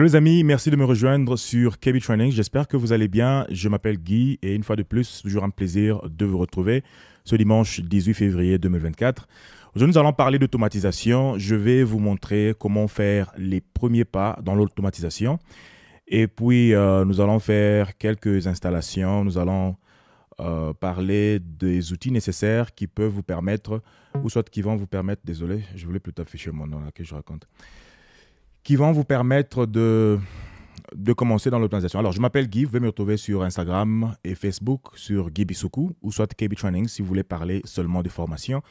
Salut les amis, merci de me rejoindre sur KB Training. J'espère que vous allez bien. Je m'appelle Guy et une fois de plus, toujours un plaisir de vous retrouver ce dimanche 18 février 2024. Aujourd'hui, nous allons parler d'automatisation. Je vais vous montrer comment faire les premiers pas dans l'automatisation. Et puis, euh, nous allons faire quelques installations. Nous allons euh, parler des outils nécessaires qui peuvent vous permettre, ou soit qui vont vous permettre, désolé, je voulais plutôt afficher mon nom là que je raconte qui vont vous permettre de, de commencer dans l'automatisation. Alors, je m'appelle Guy, vous pouvez me retrouver sur Instagram et Facebook sur Guy Bissoukou ou soit KB Training si vous voulez parler seulement de formation.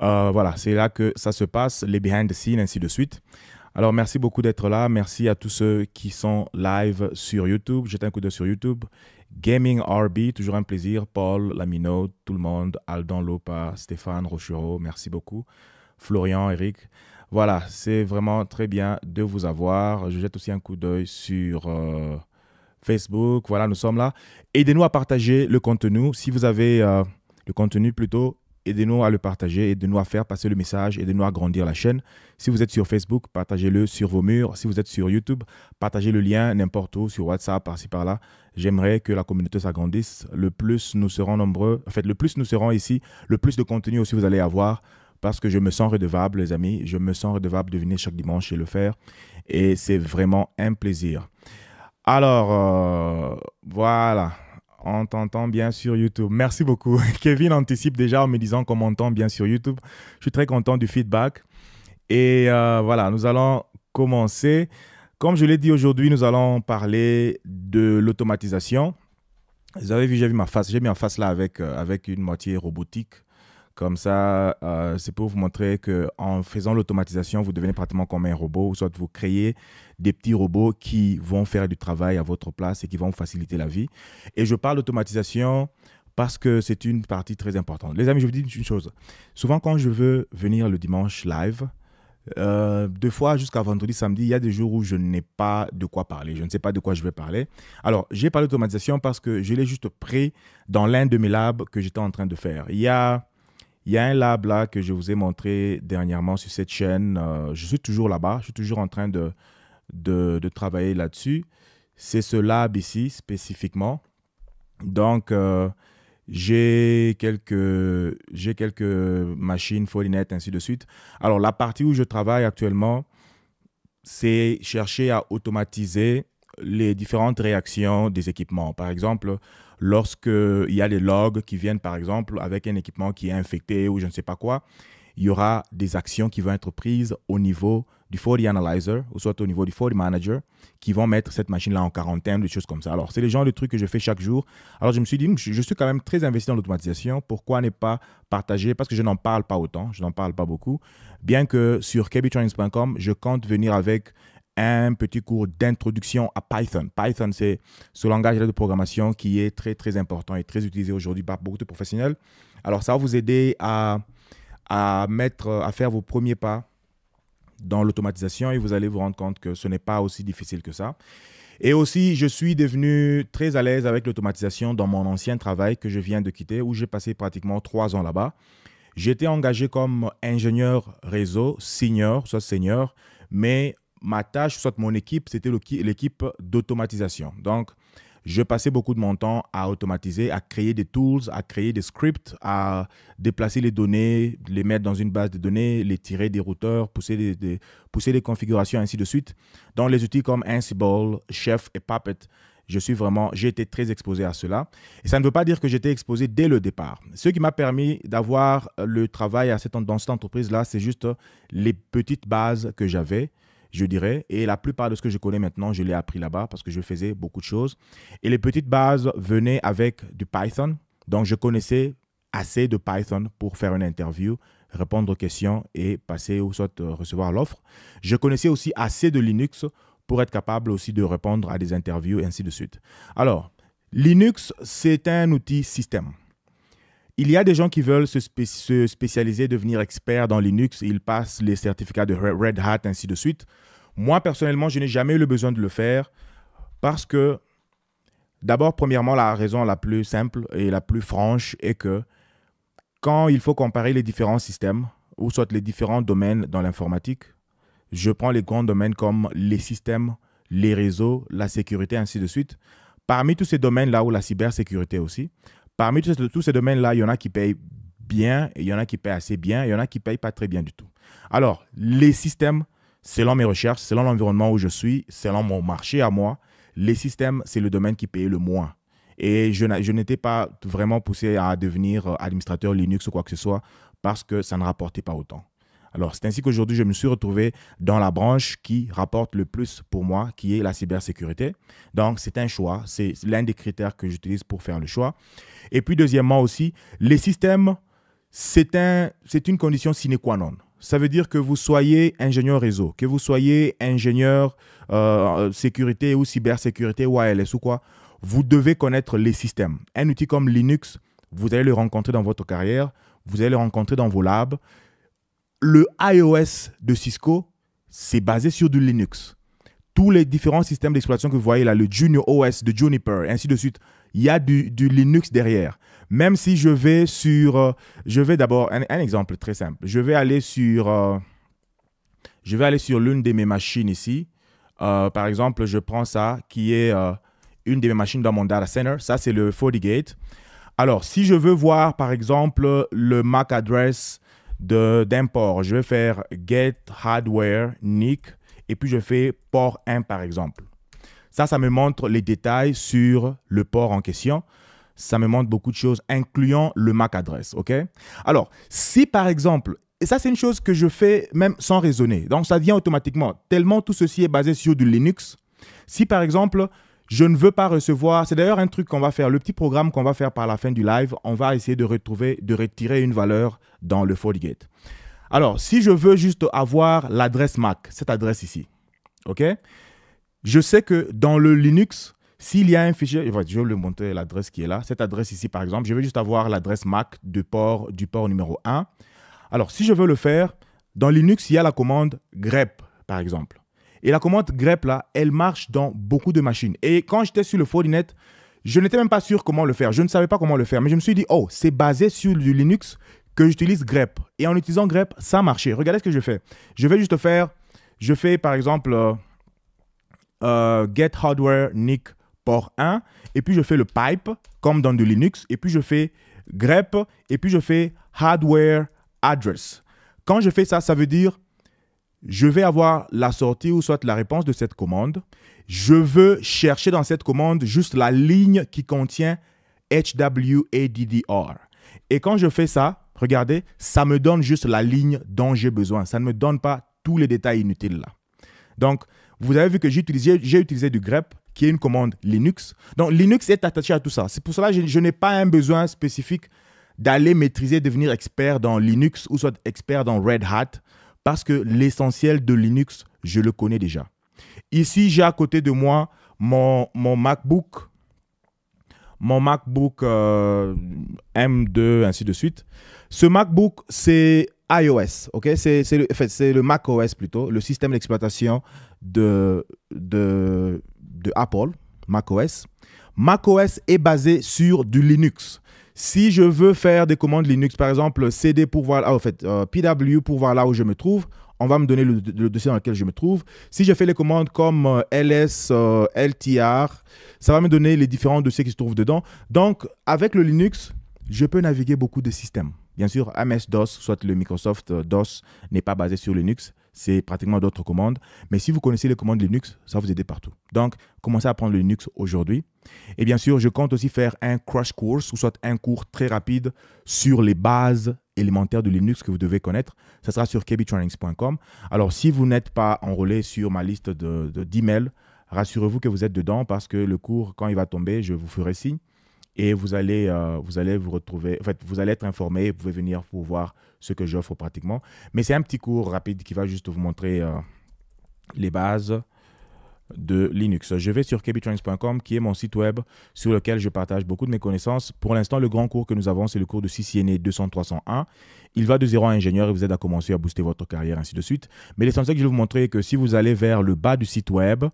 Euh, voilà, c'est là que ça se passe, les behind the scenes, ainsi de suite. Alors, merci beaucoup d'être là. Merci à tous ceux qui sont live sur YouTube. Jetez un coup d'œil sur YouTube. Gaming RB, toujours un plaisir. Paul, Lamino, tout le monde. Aldan Lopa, Stéphane Rochero, merci beaucoup. Florian, Eric. Voilà, c'est vraiment très bien de vous avoir. Je jette aussi un coup d'œil sur euh, Facebook. Voilà, nous sommes là. Aidez-nous à partager le contenu. Si vous avez euh, le contenu plutôt, aidez-nous à le partager, aidez-nous à faire passer le message, aidez-nous à grandir la chaîne. Si vous êtes sur Facebook, partagez-le sur vos murs. Si vous êtes sur YouTube, partagez le lien n'importe où, sur WhatsApp, par-ci, par-là. J'aimerais que la communauté s'agrandisse. Le plus nous serons nombreux, en fait, le plus nous serons ici, le plus de contenu aussi vous allez avoir parce que je me sens redevable, les amis. Je me sens redevable de venir chaque dimanche et le faire. Et c'est vraiment un plaisir. Alors, euh, voilà. On t'entend bien sur YouTube. Merci beaucoup. Kevin anticipe déjà en me disant qu'on m'entend bien sur YouTube. Je suis très content du feedback. Et euh, voilà, nous allons commencer. Comme je l'ai dit aujourd'hui, nous allons parler de l'automatisation. Vous avez vu, j'ai vu ma face. J'ai mis en face là avec, euh, avec une moitié robotique. Comme ça, euh, c'est pour vous montrer qu'en faisant l'automatisation, vous devenez pratiquement comme un robot, ou soit vous créez des petits robots qui vont faire du travail à votre place et qui vont vous faciliter la vie. Et je parle d'automatisation parce que c'est une partie très importante. Les amis, je vous dis une chose. Souvent, quand je veux venir le dimanche live, euh, deux fois jusqu'à vendredi, samedi, il y a des jours où je n'ai pas de quoi parler. Je ne sais pas de quoi je vais parler. Alors, j'ai parlé d'automatisation parce que je l'ai juste pris dans l'un de mes labs que j'étais en train de faire. Il y a il y a un lab là que je vous ai montré dernièrement sur cette chaîne. Euh, je suis toujours là-bas. Je suis toujours en train de, de, travailler là-dessus. C'est ce lab ici spécifiquement. Donc, euh, j'ai quelques, quelques machines, Folinet, ainsi de suite. Alors, la partie où je travaille actuellement, c'est chercher à automatiser les différentes réactions des équipements. Par exemple, lorsqu'il y a des logs qui viennent, par exemple, avec un équipement qui est infecté ou je ne sais pas quoi, il y aura des actions qui vont être prises au niveau du 40 Analyzer ou soit au niveau du 40 Manager qui vont mettre cette machine-là en quarantaine, des choses comme ça. Alors, c'est les genres de trucs que je fais chaque jour. Alors, je me suis dit, je suis quand même très investi dans l'automatisation. Pourquoi ne pas partager? Parce que je n'en parle pas autant, je n'en parle pas beaucoup. Bien que sur kbtrains.com, je compte venir avec un petit cours d'introduction à Python. Python, c'est ce langage de programmation qui est très, très important et très utilisé aujourd'hui par beaucoup de professionnels. Alors, ça va vous aider à, à, mettre, à faire vos premiers pas dans l'automatisation et vous allez vous rendre compte que ce n'est pas aussi difficile que ça. Et aussi, je suis devenu très à l'aise avec l'automatisation dans mon ancien travail que je viens de quitter, où j'ai passé pratiquement trois ans là-bas. J'étais engagé comme ingénieur réseau, senior, soit senior, mais ma tâche, soit mon équipe, c'était l'équipe d'automatisation. Donc, je passais beaucoup de mon temps à automatiser, à créer des tools, à créer des scripts, à déplacer les données, les mettre dans une base de données, les tirer des routeurs, pousser des, pousser des configurations, ainsi de suite. Dans les outils comme Ansible, Chef et Puppet, je suis vraiment, j'ai été très exposé à cela. Et ça ne veut pas dire que j'étais exposé dès le départ. Ce qui m'a permis d'avoir le travail dans cette entreprise-là, c'est juste les petites bases que j'avais je dirais. Et la plupart de ce que je connais maintenant, je l'ai appris là-bas parce que je faisais beaucoup de choses. Et les petites bases venaient avec du Python. Donc, je connaissais assez de Python pour faire une interview, répondre aux questions et passer ou soit euh, recevoir l'offre. Je connaissais aussi assez de Linux pour être capable aussi de répondre à des interviews et ainsi de suite. Alors, Linux, c'est un outil système. Il y a des gens qui veulent se, spécialiser, devenir experts dans Linux. Ils passent les certificats de Red Hat, ainsi de suite. Moi, personnellement, je n'ai jamais eu le besoin de le faire parce que, d'abord, premièrement, la raison la plus simple et la plus franche est que quand il faut comparer les différents systèmes, ou soit les différents domaines dans l'informatique, je prends les grands domaines comme les systèmes les réseaux, la sécurité, ainsi de suite. Parmi tous ces domaines-là, ou la cybersécurité aussi, parmi tous, ces domaines-là, il y en a qui payent bien, il y en a qui payent assez bien, il y en a qui payent pas très bien du tout. Alors, les systèmes, selon mes recherches, selon l'environnement où je suis, selon mon marché à moi, les systèmes, c'est le domaine qui paye le moins. Et je, n'étais pas vraiment poussé à devenir euh, administrateur Linux ou quoi que ce soit parce que ça ne rapportait pas autant. Alors, c'est ainsi qu'aujourd'hui, je me suis retrouvé dans la branche qui rapporte le plus pour moi, qui est la cybersécurité. Donc, c'est un choix. C'est l'un des critères que j'utilise pour faire le choix. Et puis, deuxièmement aussi, les systèmes, c'est un, une condition sine qua non. Ça veut dire que vous soyez ingénieur réseau, que vous soyez ingénieur euh, sécurité ou cybersécurité ou ALS ou quoi, vous devez connaître les systèmes. Un outil comme Linux, vous allez le rencontrer dans votre carrière, vous allez le rencontrer dans vos labs. Le iOS de Cisco, c'est basé sur du Linux. Tous les différents systèmes d'exploitation que vous voyez là, le Junior OS de Juniper, ainsi de suite, il y a du, Linux derrière. Même si je vais sur... Euh, je vais d'abord... Un, exemple très simple. Je vais aller sur... Euh, je vais aller sur l'une de mes machines ici. Euh, par exemple, je prends ça qui est une de mes machines dans mon data center. Ça, c'est le FortiGate. Alors, si je veux voir, par exemple, le MAC address d'un port, je vais faire get hardware NIC et puis je fais port 1, par exemple. Ça, ça me montre les détails sur le port en question. Ça me montre beaucoup de choses, incluant le MAC address. OK? Alors, si par exemple, et ça, c'est une chose que je fais même sans raisonner. Donc, ça vient automatiquement. Tellement tout ceci est basé sur du Linux. Si par exemple, je ne veux pas recevoir. C'est d'ailleurs un truc qu'on va faire. Le petit programme qu'on va faire par la fin du live, on va essayer de retrouver, de retirer une valeur dans le FortiGate. Alors, si je veux juste avoir l'adresse MAC, cette adresse ici, OK? Je sais que dans le Linux, s'il y a un fichier, je vais le montrer l'adresse qui est là. Cette adresse ici, par exemple, je vais juste avoir l'adresse MAC du port, du port numéro 1. Alors, si je veux le faire, dans Linux, il y a la commande grep, par exemple. Et la commande grep, là, elle marche dans beaucoup de machines. Et quand j'étais sur le Fortinet, je n'étais même pas sûr comment le faire. Je ne savais pas comment le faire. Mais je me suis dit, oh, c'est basé sur du Linux que j'utilise grep. Et en utilisant grep, ça marchait. Regardez ce que je fais. Je vais juste faire, je fais par exemple euh, euh, get hardware nick port 1. Et puis je fais le pipe, comme dans du Linux. Et puis je fais grep. Et puis je fais hardware address. Quand je fais ça, ça veut dire je vais avoir la sortie ou soit la réponse de cette commande. Je veux chercher dans cette commande juste la ligne qui contient HWADDR. Et quand je fais ça, regardez, ça me donne juste la ligne dont j'ai besoin. Ça ne me donne pas tous les détails inutiles là. Donc, vous avez vu que j'ai utilisé, utilisé du grep, qui est une commande Linux. Donc, Linux est attaché à tout ça. C'est pour cela que je n'ai pas un besoin spécifique d'aller maîtriser, devenir expert dans Linux ou soit expert dans Red Hat parce que l'essentiel de Linux, je le connais déjà. Ici, j'ai à côté de moi mon, mon MacBook, mon MacBook euh, M2, ainsi de suite. Ce MacBook, c'est iOS, ok? C'est le, le macOS plutôt, le système d'exploitation de, de, de Apple, macOS. macOS est basé sur du Linux. Si je veux faire des commandes Linux, par exemple CD pour voir, ah, en fait, euh, PW pour voir là où je me trouve, on va me donner le, dossier dans lequel je me trouve. Si je fais les commandes comme euh, ls, euh, ltr, ça va me donner les différents dossiers qui se trouvent dedans. Donc, avec le Linux, je peux naviguer beaucoup de systèmes. Bien sûr, MS-DOS, soit le Microsoft DOS, n'est pas basé sur Linux c'est pratiquement d'autres commandes. Mais si vous connaissez les commandes Linux, ça vous aider partout. Donc, commencez à apprendre le Linux aujourd'hui. Et bien sûr, je compte aussi faire un crash course, ou soit un cours très rapide sur les bases élémentaires de Linux que vous devez connaître. Ça sera sur kbtrainings.com. Alors, si vous n'êtes pas enrôlé sur ma liste d'emails, de, rassurez-vous que vous êtes dedans parce que le cours, quand il va tomber, je vous ferai signe et vous allez, euh, vous allez vous retrouver, en fait, vous allez être informé, vous pouvez venir pour voir ce que j'offre pratiquement. Mais c'est un petit cours rapide qui va juste vous montrer euh, les bases de Linux. Je vais sur kbtrains.com qui est mon site web sur lequel je partage beaucoup de mes connaissances. Pour l'instant, le grand cours que nous avons, c'est le cours de CCNA 200-301. Il va de zéro à ingénieur et vous aide à commencer à booster votre carrière, ainsi de suite. Mais l'essentiel que je vais vous montrer est que si vous allez vers le bas du site web,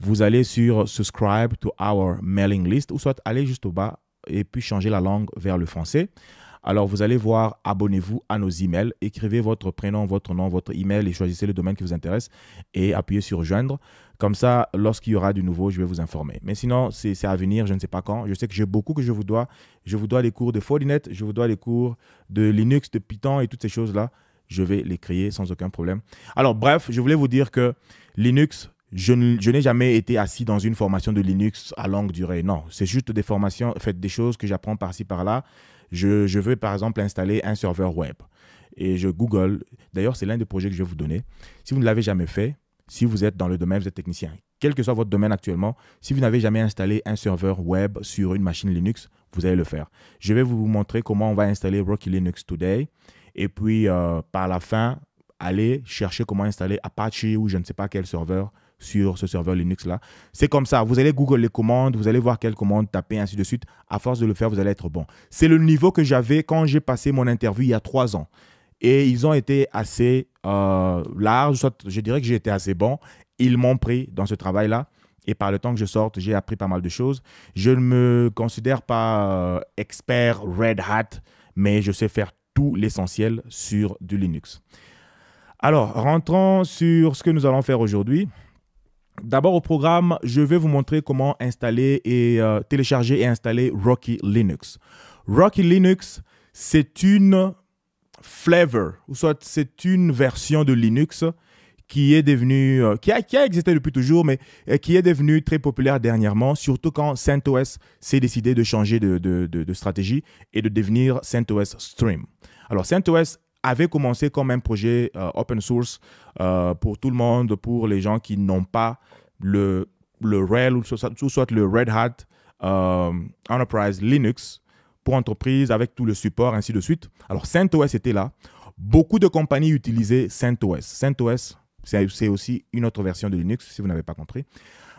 vous allez sur Subscribe to our mailing list ou soit aller juste au bas et puis changer la langue vers le français. Alors, vous allez voir, abonnez-vous à nos emails, écrivez votre prénom, votre nom, votre email et choisissez le domaine qui vous intéresse et appuyez sur joindre. Comme ça, lorsqu'il y aura du nouveau, je vais vous informer. Mais sinon, c'est à venir, je ne sais pas quand. Je sais que j'ai beaucoup que je vous dois. Je vous dois les cours de Fortinet, je vous dois les cours de Linux, de Python et toutes ces choses-là. Je vais les créer sans aucun problème. Alors, bref, je voulais vous dire que Linux, je n'ai jamais été assis dans une formation de Linux à longue durée. Non, c'est juste des formations, faites des choses que j'apprends par-ci, par-là. Je, veux, par exemple, installer un serveur web. Et je Google. D'ailleurs, c'est l'un des projets que je vais vous donner. Si vous ne l'avez jamais fait, si vous êtes dans le domaine, vous êtes technicien, quel que soit votre domaine actuellement, si vous n'avez jamais installé un serveur web sur une machine Linux, vous allez le faire. Je vais vous montrer comment on va installer Rocky Linux Today. Et puis, euh, par la fin, allez chercher comment installer Apache ou je ne sais pas quel serveur sur ce serveur Linux-là. C'est comme ça. Vous allez Google les commandes, vous allez voir quelles commandes taper, ainsi de suite. À force de le faire, vous allez être bon. C'est le niveau que j'avais quand j'ai passé mon interview il y a trois ans. Et ils ont été assez euh, larges, je dirais que j'ai été assez bon. Ils m'ont pris dans ce travail-là. Et par le temps que je sorte, j'ai appris pas mal de choses. Je ne me considère pas euh, expert Red Hat, mais je sais faire tout l'essentiel sur du Linux. Alors, rentrons sur ce que nous allons faire aujourd'hui. D'abord au programme, je vais vous montrer comment installer et euh, télécharger et installer Rocky Linux. Rocky Linux, c'est une flavor, ou soit c'est une version de Linux qui est devenue, euh, qui, a, existé depuis toujours, mais euh, qui est devenue très populaire dernièrement, surtout quand CentOS s'est décidé de changer de, de, de, stratégie et de devenir CentOS Stream. Alors CentOS avait commencé comme un projet euh, open source euh, pour tout le monde, pour les gens qui n'ont pas le, le RHEL ou soit, le Red Hat euh, Enterprise Linux pour entreprise avec tout le support, ainsi de suite. Alors CentOS était là. Beaucoup de compagnies utilisaient CentOS. CentOS, c'est aussi une autre version de Linux, si vous n'avez pas compris.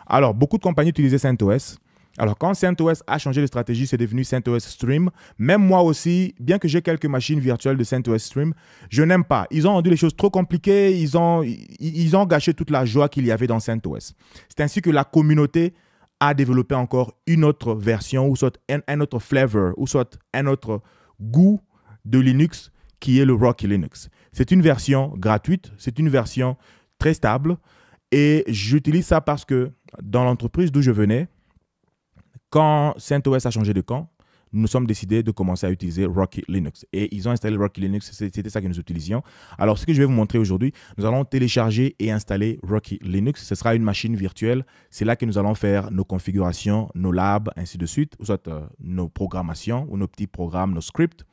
Alors, beaucoup de compagnies utilisaient CentOS. Alors, quand CentOS a changé de stratégie, c'est devenu CentOS Stream. Même moi aussi, bien que j'ai quelques machines virtuelles de CentOS Stream, je n'aime pas. Ils ont rendu les choses trop compliquées. Ils ont, gâché toute la joie qu'il y avait dans CentOS. C'est ainsi que la communauté a développé encore une autre version, ou soit un, autre flavor, ou soit un autre goût de Linux qui est le Rocky Linux. C'est une version gratuite, c'est une version très stable. Et j'utilise ça parce que dans l'entreprise d'où je venais, quand CentOS a changé de camp, nous sommes décidés de commencer à utiliser Rocky Linux. Et ils ont installé Rocky Linux, c'était ça que nous utilisions. Alors, ce que je vais vous montrer aujourd'hui, nous allons télécharger et installer Rocky Linux. Ce sera une machine virtuelle. C'est là que nous allons faire nos configurations, nos labs, ainsi de suite, ou soit euh, nos programmations ou nos petits programmes, nos scripts.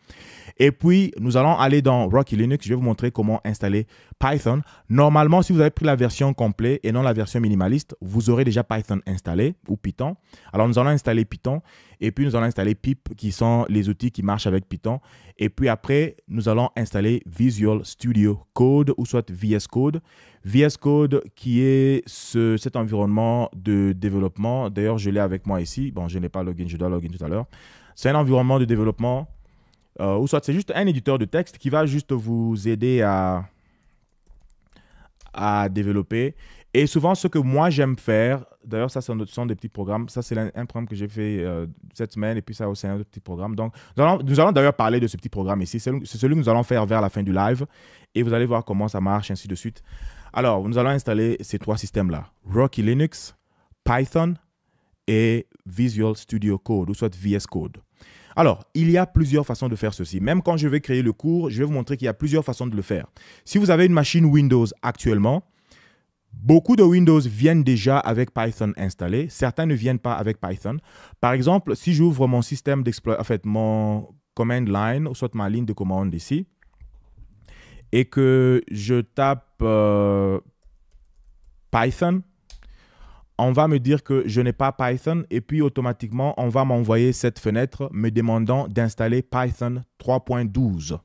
Et puis, nous allons aller dans Rocky Linux. Je vais vous montrer comment installer Python. Normalement, si vous avez pris la version complète et non la version minimaliste, vous aurez déjà Python installé ou Python. Alors, nous allons installer Python et puis nous allons installer Pip qui sont les outils qui marchent avec Python. Et puis après, nous allons installer Visual Studio Code ou soit VS Code. VS Code qui est ce, cet environnement de développement. D'ailleurs, je l'ai avec moi ici. Bon, je n'ai pas login, je dois login tout à l'heure. C'est un environnement de développement euh, ou soit c'est juste un éditeur de texte qui va juste vous aider à, à développer. Et souvent, ce que moi j'aime faire, d'ailleurs, ça, ce sont des petits programmes. Ça, c'est un, programme que j'ai fait euh, cette semaine, et puis ça, c'est un autre petit programme. Donc, nous allons d'ailleurs parler de ce petit programme ici. C'est celui que nous allons faire vers la fin du live, et vous allez voir comment ça marche, ainsi de suite. Alors, nous allons installer ces trois systèmes-là Rocky Linux, Python et Visual Studio Code, ou soit VS Code. Alors, il y a plusieurs façons de faire ceci. Même quand je vais créer le cours, je vais vous montrer qu'il y a plusieurs façons de le faire. Si vous avez une machine Windows actuellement, beaucoup de Windows viennent déjà avec Python installé. Certains ne viennent pas avec Python. Par exemple, si j'ouvre mon système d'exploit, en fait, mon command line, ou soit ma ligne de commande ici, et que je tape euh, Python, on va me dire que je n'ai pas Python et puis automatiquement, on va m'envoyer cette fenêtre me demandant d'installer Python 3.12.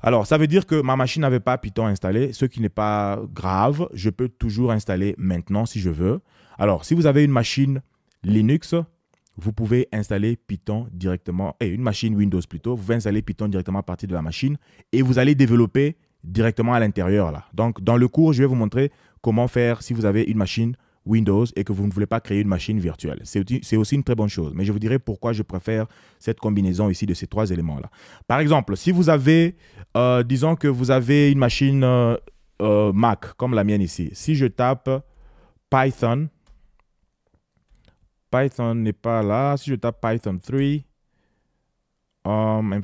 Alors, ça veut dire que ma machine n'avait pas Python installé, ce qui n'est pas grave. Je peux toujours installer maintenant si je veux. Alors, si vous avez une machine Linux, vous pouvez installer Python directement, et une machine Windows plutôt, vous pouvez installer Python directement à partir de la machine et vous allez développer directement à l'intérieur. là. Donc, dans le cours, je vais vous montrer comment faire si vous avez une machine Windows et que vous ne voulez pas créer une machine virtuelle. C'est aussi une très bonne chose. Mais je vous dirai pourquoi je préfère cette combinaison ici de ces trois éléments-là. Par exemple, si vous avez, euh, disons que vous avez une machine euh, euh, Mac, comme la mienne ici. Si je tape Python, Python n'est pas là. Si je tape Python 3, um,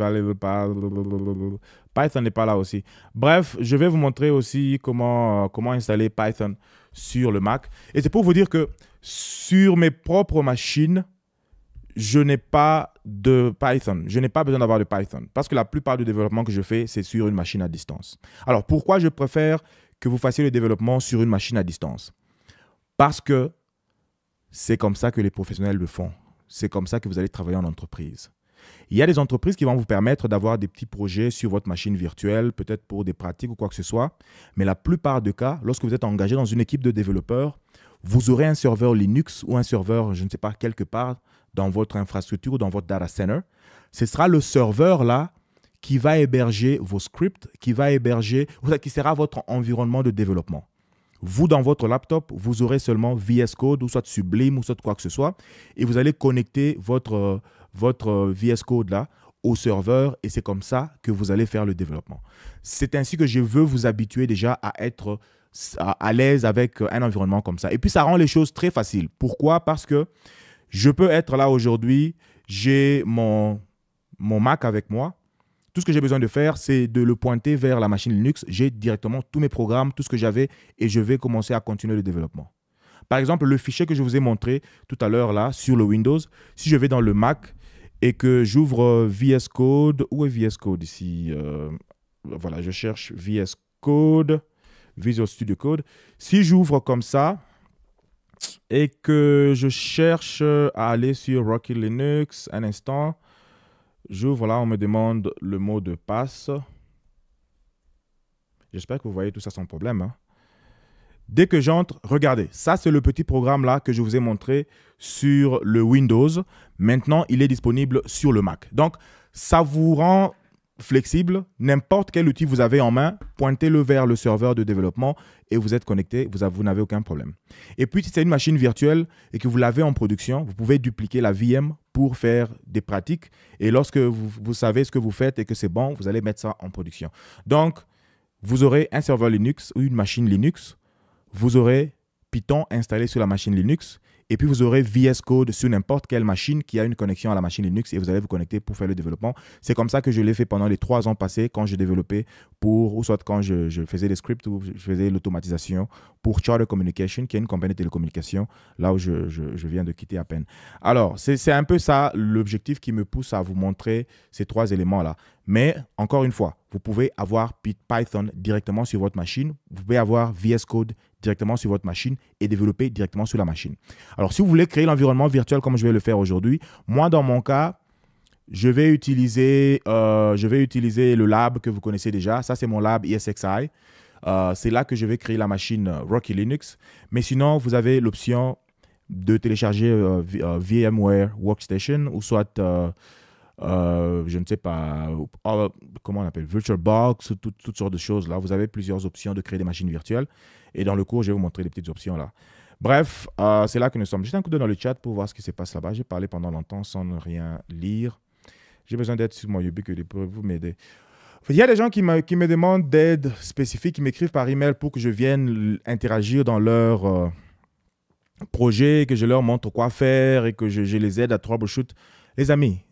Python n'est pas là aussi. Bref, je vais vous montrer aussi comment, comment installer Python sur le Mac. Et c'est pour vous dire que sur mes propres machines, je n'ai pas de Python. Je n'ai pas besoin d'avoir de Python parce que la plupart du développement que je fais, c'est sur une machine à distance. Alors pourquoi je préfère que vous fassiez le développement sur une machine à distance? Parce que c'est comme ça que les professionnels le font. C'est comme ça que vous allez travailler en entreprise. Il y a des entreprises qui vont vous permettre d'avoir des petits projets sur votre machine virtuelle, peut-être pour des pratiques ou quoi que ce soit. Mais la plupart des cas, lorsque vous êtes engagé dans une équipe de développeurs, vous aurez un serveur Linux ou un serveur, je ne sais pas, quelque part dans votre infrastructure ou dans votre data center. Ce sera le serveur là qui va héberger vos scripts, qui va héberger, qui sera votre environnement de développement. Vous, dans votre laptop, vous aurez seulement VS Code ou soit Sublime ou soit quoi que ce soit, et vous allez connecter votre, votre euh, VS Code là au serveur et c'est comme ça que vous allez faire le développement. C'est ainsi que je veux vous habituer déjà à être à, l'aise avec un environnement comme ça. Et puis ça rend les choses très faciles. Pourquoi? Parce que je peux être là aujourd'hui, j'ai mon, mon Mac avec moi. Tout ce que j'ai besoin de faire, c'est de le pointer vers la machine Linux. J'ai directement tous mes programmes, tout ce que j'avais, et je vais commencer à continuer le développement. Par exemple, le fichier que je vous ai montré tout à l'heure là sur le Windows, si je vais dans le Mac, et que j'ouvre euh, VS Code. Où est VS Code ici euh, Voilà, je cherche VS Code, Visual Studio Code. Si j'ouvre comme ça et que je cherche à aller sur Rocky Linux, un instant, j'ouvre là, on me demande le mot de passe. J'espère que vous voyez tout ça sans problème. Hein. Dès que j'entre, regardez, ça c'est le petit programme là que je vous ai montré sur le Windows. Maintenant, il est disponible sur le Mac. Donc, ça vous rend flexible. N'importe quel outil vous avez en main, pointez-le vers le serveur de développement et vous êtes connecté, vous, vous n'avez aucun problème. Et puis, si c'est une machine virtuelle et que vous l'avez en production, vous pouvez dupliquer la VM pour faire des pratiques. Et lorsque vous, vous savez ce que vous faites et que c'est bon, vous allez mettre ça en production. Donc, vous aurez un serveur Linux ou une machine Linux vous aurez Python installé sur la machine Linux et puis vous aurez VS Code sur n'importe quelle machine qui a une connexion à la machine Linux et vous allez vous connecter pour faire le développement. C'est comme ça que je l'ai fait pendant les trois ans passés quand j'ai développé pour, ou soit quand je, faisais des scripts ou je faisais l'automatisation pour Charter Communication, qui est une compagnie de télécommunications, là où je, je viens de quitter à peine. Alors, c'est un peu ça l'objectif qui me pousse à vous montrer ces trois éléments-là. Mais encore une fois, vous pouvez avoir Python directement sur votre machine, vous pouvez avoir VS Code directement sur votre machine et développer directement sur la machine. Alors, si vous voulez créer l'environnement virtuel comme je vais le faire aujourd'hui, moi, dans mon cas, je vais utiliser, euh, le lab que vous connaissez déjà. Ça, c'est mon lab ESXi. Euh, c'est là que je vais créer la machine Rocky Linux. Mais sinon, vous avez l'option de télécharger euh, VMware Workstation ou soit, je ne sais pas, comment on appelle, VirtualBox, toutes sortes de choses. Là, vous avez plusieurs options de créer des machines virtuelles. Et dans le cours, je vais vous montrer les petites options là. Bref, euh, c'est là que nous sommes. Juste un coup d'œil dans le chat pour voir ce qui se passe là-bas. J'ai parlé pendant longtemps sans rien lire. J'ai besoin d'aide sur mon Ubiquiti. Pouvez-vous m'aider Il y a des gens qui me, qui me demandent d'aide spécifique, qui m'écrivent par email pour que je vienne interagir dans leur euh, projet, que je leur montre quoi faire et que je, je les aide à troubleshoot. Les amis,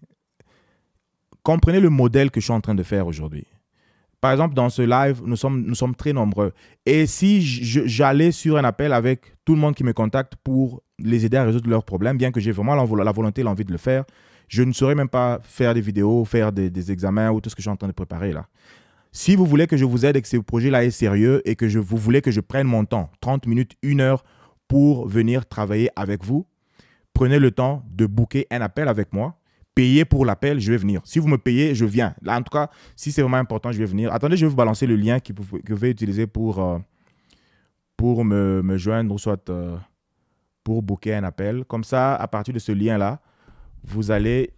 comprenez le modèle que je suis en train de faire aujourd'hui. Par exemple, dans ce live, nous sommes, très nombreux. Et si j'allais sur un appel avec tout le monde qui me contacte pour les aider à résoudre leurs problèmes, bien que j'ai vraiment la, volonté l'envie de le faire, je ne saurais même pas faire des vidéos, faire des, examens ou tout ce que je suis en train de préparer là. Si vous voulez que je vous aide et que ce projet-là est sérieux et que vous voulez que je prenne mon temps, 30 minutes, 1 heure, pour venir travailler avec vous, prenez le temps de booker un appel avec moi payez pour l'appel, je vais venir. Si vous me payez, je viens. Là, en tout cas, si c'est vraiment important, je vais venir. Attendez, je vais vous balancer le lien que vous, pouvez utiliser pour, euh, pour me, me, joindre ou soit euh, pour booker un appel. Comme ça, à partir de ce lien-là, vous allez...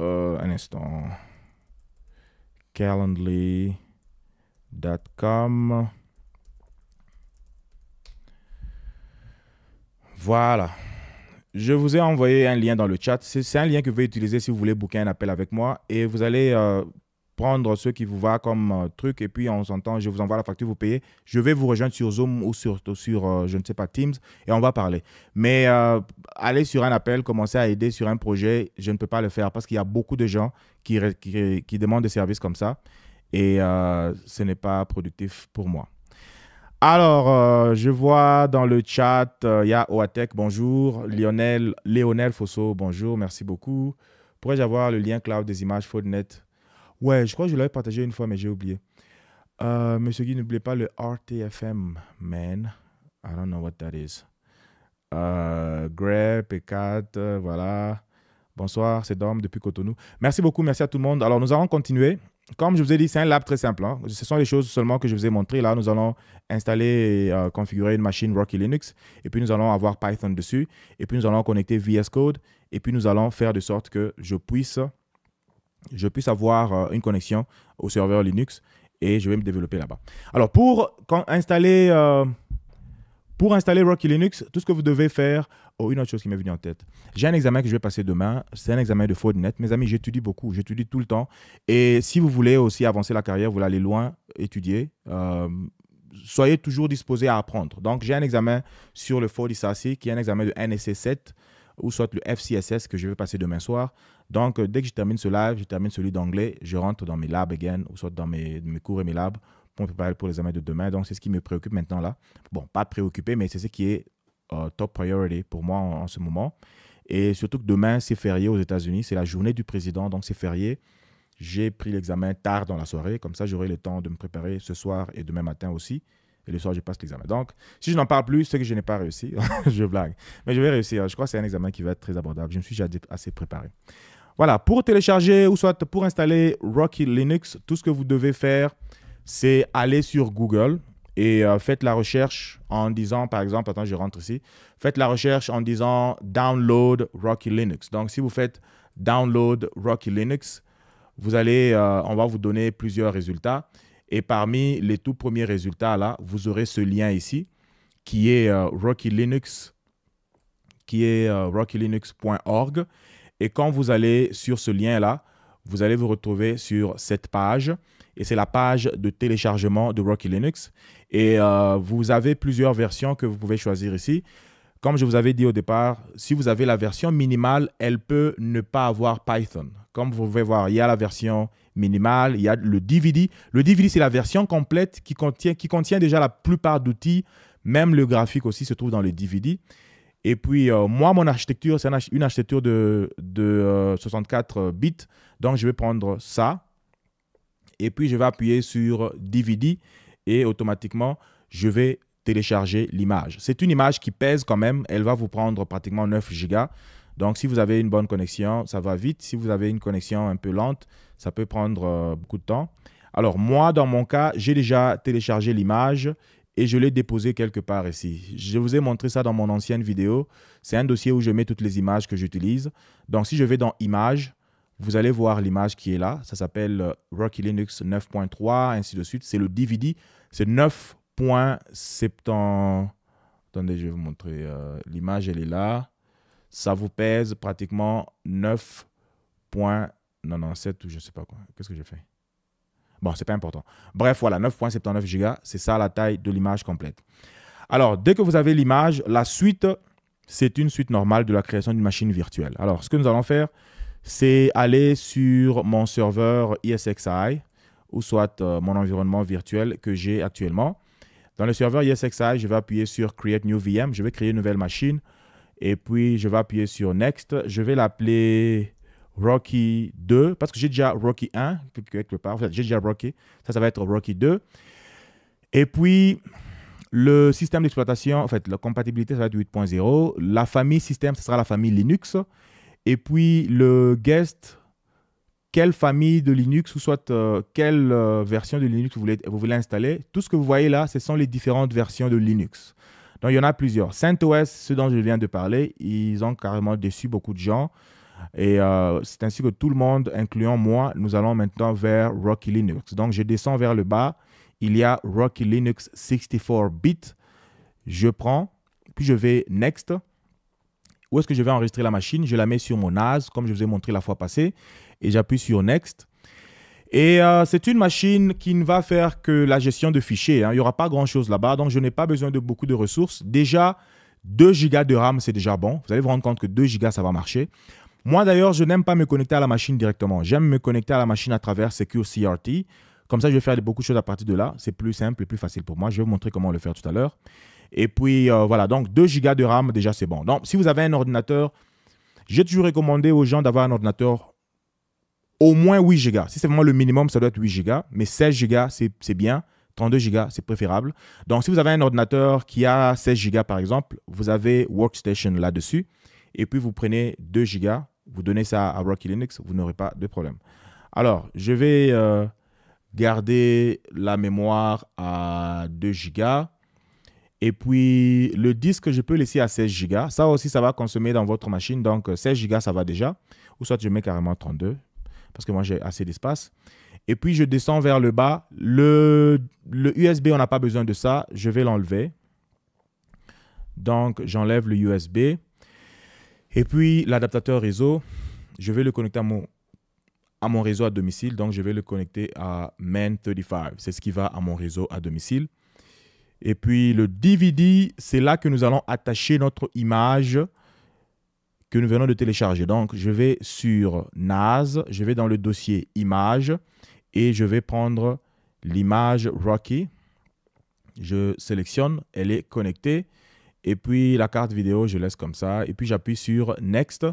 Euh, un instant. Calendly.com Voilà. Je vous ai envoyé un lien dans le chat. C'est un lien que vous pouvez utiliser si vous voulez booker un appel avec moi. Et vous allez euh, prendre ce qui vous va comme euh, truc. Et puis, on s'entend, je vous envoie la facture, vous payez. Je vais vous rejoindre sur Zoom ou sur, sur euh, je ne sais pas, Teams. Et on va parler. Mais aller sur un appel, commencer à aider sur un projet, je ne peux pas le faire parce qu'il y a beaucoup de gens qui, qui, qui demandent des services comme ça. Et ce n'est pas productif pour moi. Alors, euh, je vois dans le chat, euh, il y a Oatek, bonjour. Lionel, Léonel Fosso, bonjour, merci beaucoup. Pourrais-je avoir le lien cloud des images Fodnet Ouais, je crois que je l'avais partagé une fois, mais j'ai oublié. Euh, monsieur Guy, n'oubliez pas le RTFM, man. I don't know what that is. Euh, Grep, P4, voilà. Bonsoir, c'est Dom depuis Cotonou. Merci beaucoup, merci à tout le monde. Alors, nous allons continuer. Comme je vous ai dit, c'est un lab très simple. Hein. Ce sont les choses seulement que je vous ai montrées. Là, nous allons installer et euh, configurer une machine Rocky Linux. Et puis, nous allons avoir Python dessus. Et puis, nous allons connecter VS Code. Et puis, nous allons faire de sorte que je puisse, je puisse avoir euh, une connexion au serveur Linux. Et je vais me développer là-bas. Alors, pour installer... Euh, pour installer Rocky Linux, tout ce que vous devez faire, oh, une autre chose qui m'est venue en tête. J'ai un examen que je vais passer demain. C'est un examen de FODNet. Mes amis, j'étudie beaucoup. J'étudie tout le temps. Et si vous voulez aussi avancer la carrière, vous voulez aller loin, étudier, euh, soyez toujours disposé à apprendre. Donc, j'ai un examen sur le FODISACI qui est un examen de NSC 7 ou soit le FCSS que je vais passer demain soir. Donc, dès que je termine ce live, je termine celui d'anglais, je rentre dans mes labs again, ou soit dans mes, mes cours et mes labs pour me préparer pour les examens de demain. Donc, c'est ce qui me préoccupe maintenant là. Bon, pas préoccupé, mais c'est ce qui est euh, top priority pour moi en, ce moment. Et surtout que demain, c'est férié aux États-Unis. C'est la journée du président, donc c'est férié. J'ai pris l'examen tard dans la soirée. Comme ça, j'aurai le temps de me préparer ce soir et demain matin aussi. Et le soir, je passe l'examen. Donc, si je n'en parle plus, c'est que je n'ai pas réussi. je blague. Mais je vais réussir. Je crois que c'est un examen qui va être très abordable. Je me suis déjà assez préparé. Voilà, pour télécharger ou soit pour installer Rocky Linux, tout ce que vous devez faire, c'est aller sur Google et euh, faites la recherche en disant, par exemple, attends, je rentre ici, faites la recherche en disant download Rocky Linux. Donc, si vous faites download Rocky Linux, vous allez, euh, on va vous donner plusieurs résultats. Et parmi les tout premiers résultats là, vous aurez ce lien ici qui est euh, Rocky Linux, qui est rockylinux.org. Et quand vous allez sur ce lien là, vous allez vous retrouver sur cette page et c'est la page de téléchargement de Rocky Linux. Et euh, vous avez plusieurs versions que vous pouvez choisir ici. Comme je vous avais dit au départ, si vous avez la version minimale, elle peut ne pas avoir Python. Comme vous pouvez voir, il y a la version minimale, il y a le DVD. Le DVD, c'est la version complète qui contient, déjà la plupart d'outils. Même le graphique aussi se trouve dans le DVD. Et puis, euh, moi, mon architecture, c'est une architecture de, de 64 euh, bits. Donc, je vais prendre ça et puis je vais appuyer sur DVD et automatiquement, je vais télécharger l'image. C'est une image qui pèse quand même, elle va vous prendre pratiquement 9 gigas. Donc si vous avez une bonne connexion, ça va vite. Si vous avez une connexion un peu lente, ça peut prendre euh, beaucoup de temps. Alors moi, dans mon cas, j'ai déjà téléchargé l'image et je l'ai déposé quelque part ici. Je vous ai montré ça dans mon ancienne vidéo. C'est un dossier où je mets toutes les images que j'utilise. Donc si je vais dans Images, vous allez voir l'image qui est là. Ça s'appelle euh, Rocky Linux 9.3, ainsi de suite. C'est le DVD. C'est 9.70. Attendez, je vais vous montrer. Euh, l'image, elle est là. Ça vous pèse pratiquement 9.97 ou je ne sais pas quoi. Qu'est-ce que j'ai fait? Bon, c'est pas important. Bref, voilà, 9.79 Go. C'est ça la taille de l'image complète. Alors, dès que vous avez l'image, la suite, c'est une suite normale de la création d'une machine virtuelle. Alors, ce que nous allons faire, c'est aller sur mon serveur ESXi ou soit euh, mon environnement virtuel que j'ai actuellement. Dans le serveur ESXi, je vais appuyer sur Create New VM. Je vais créer une nouvelle machine. Et puis, je vais appuyer sur Next. Je vais l'appeler Rocky 2 parce que j'ai déjà Rocky 1 quelque part. j'ai déjà Rocky. Ça, ça va être Rocky 2. Et puis, le système d'exploitation, en fait, la compatibilité, ça va être 8.0. La famille système, ce sera la famille Linux. Et puis le guest, quelle famille de Linux ou euh, quelle euh, version de Linux vous voulez, vous voulez installer? Tout ce que vous voyez là, ce sont les différentes versions de Linux. Donc il y en a plusieurs. CentOS, ce dont je viens de parler, ils ont carrément déçu beaucoup de gens. Et euh, c'est ainsi que tout le monde, incluant moi, nous allons maintenant vers Rocky Linux. Donc je descends vers le bas. Il y a Rocky Linux 64 bits. Je prends, puis je vais Next. Où est-ce que je vais enregistrer la machine? Je la mets sur mon NAS, comme je vous ai montré la fois passée, et j'appuie sur Next. Et euh, c'est une machine qui ne va faire que la gestion de fichiers. Hein. Il n'y aura pas grand-chose là-bas, donc je n'ai pas besoin de beaucoup de ressources. Déjà, 2 Go de RAM, c'est déjà bon. Vous allez vous rendre compte que 2 Go, ça va marcher. Moi, d'ailleurs, je n'aime pas me connecter à la machine directement. J'aime me connecter à la machine à travers Secure CRT. Comme ça, je vais faire beaucoup de choses à partir de là. C'est plus simple et plus facile pour moi. Je vais vous montrer comment le faire tout à l'heure. Et puis, euh, voilà, donc 2 Go de RAM, déjà, c'est bon. Donc, si vous avez un ordinateur, j'ai toujours recommandé aux gens d'avoir un ordinateur au moins 8 Go. Si c'est vraiment le minimum, ça doit être 8 Go. Mais 16 Go, c'est bien. 32 Go, c'est préférable. Donc, si vous avez un ordinateur qui a 16 Go, par exemple, vous avez Workstation là-dessus. Et puis, vous prenez 2 Go, vous donnez ça à Rocky Linux, vous n'aurez pas de problème. Alors, je vais euh, garder la mémoire à 2 Go. Et puis, le disque, je peux laisser à 16 Go. Ça aussi, ça va consommer dans votre machine. Donc, 16 Go, ça va déjà. Ou soit je mets carrément 32 parce que moi j'ai assez d'espace. Et puis je descends vers le bas. Le, le USB, on n'a pas besoin de ça. Je vais l'enlever. Donc j'enlève le USB. Et puis l'adaptateur réseau, je vais le connecter à mon, à mon réseau à domicile. Donc je vais le connecter à MAN35. C'est ce qui va à mon réseau à domicile. Et puis le DVD, c'est là que nous allons attacher notre image que nous venons de télécharger. Donc, je vais sur NAS, je vais dans le dossier Images et je vais prendre l'image Rocky. Je sélectionne, elle est connectée. Et puis, la carte vidéo, je laisse comme ça. Et puis, j'appuie sur Next.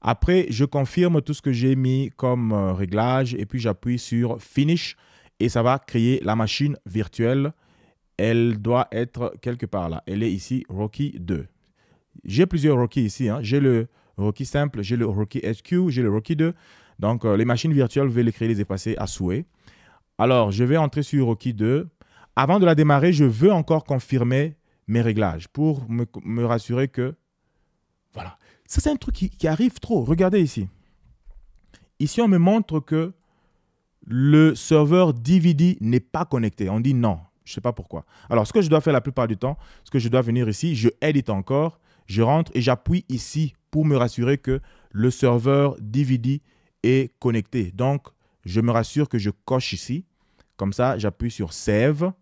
Après, je confirme tout ce que j'ai mis comme euh, réglage. Et puis, j'appuie sur Finish. Et ça va créer la machine virtuelle. Elle doit être quelque part là. Elle est ici, Rocky 2. J'ai plusieurs Rocky ici. Hein. J'ai le Rocky simple, j'ai le Rocky HQ, j'ai le Rocky 2. Donc, euh, les machines virtuelles, je vais les créer, les effacer à souhait. Alors, je vais entrer sur Rocky 2. Avant de la démarrer, je veux encore confirmer mes réglages pour me, rassurer que... Voilà. Ça, c'est un truc qui, qui arrive trop. Regardez ici. Ici, on me montre que le serveur DVD n'est pas connecté. On dit non. Je ne sais pas pourquoi. Alors, ce que je dois faire la plupart du temps, ce que je dois venir ici, je edit encore je rentre et j'appuie ici pour me rassurer que le serveur DVD est connecté. Donc, je me rassure que je coche ici. Comme ça, j'appuie sur Save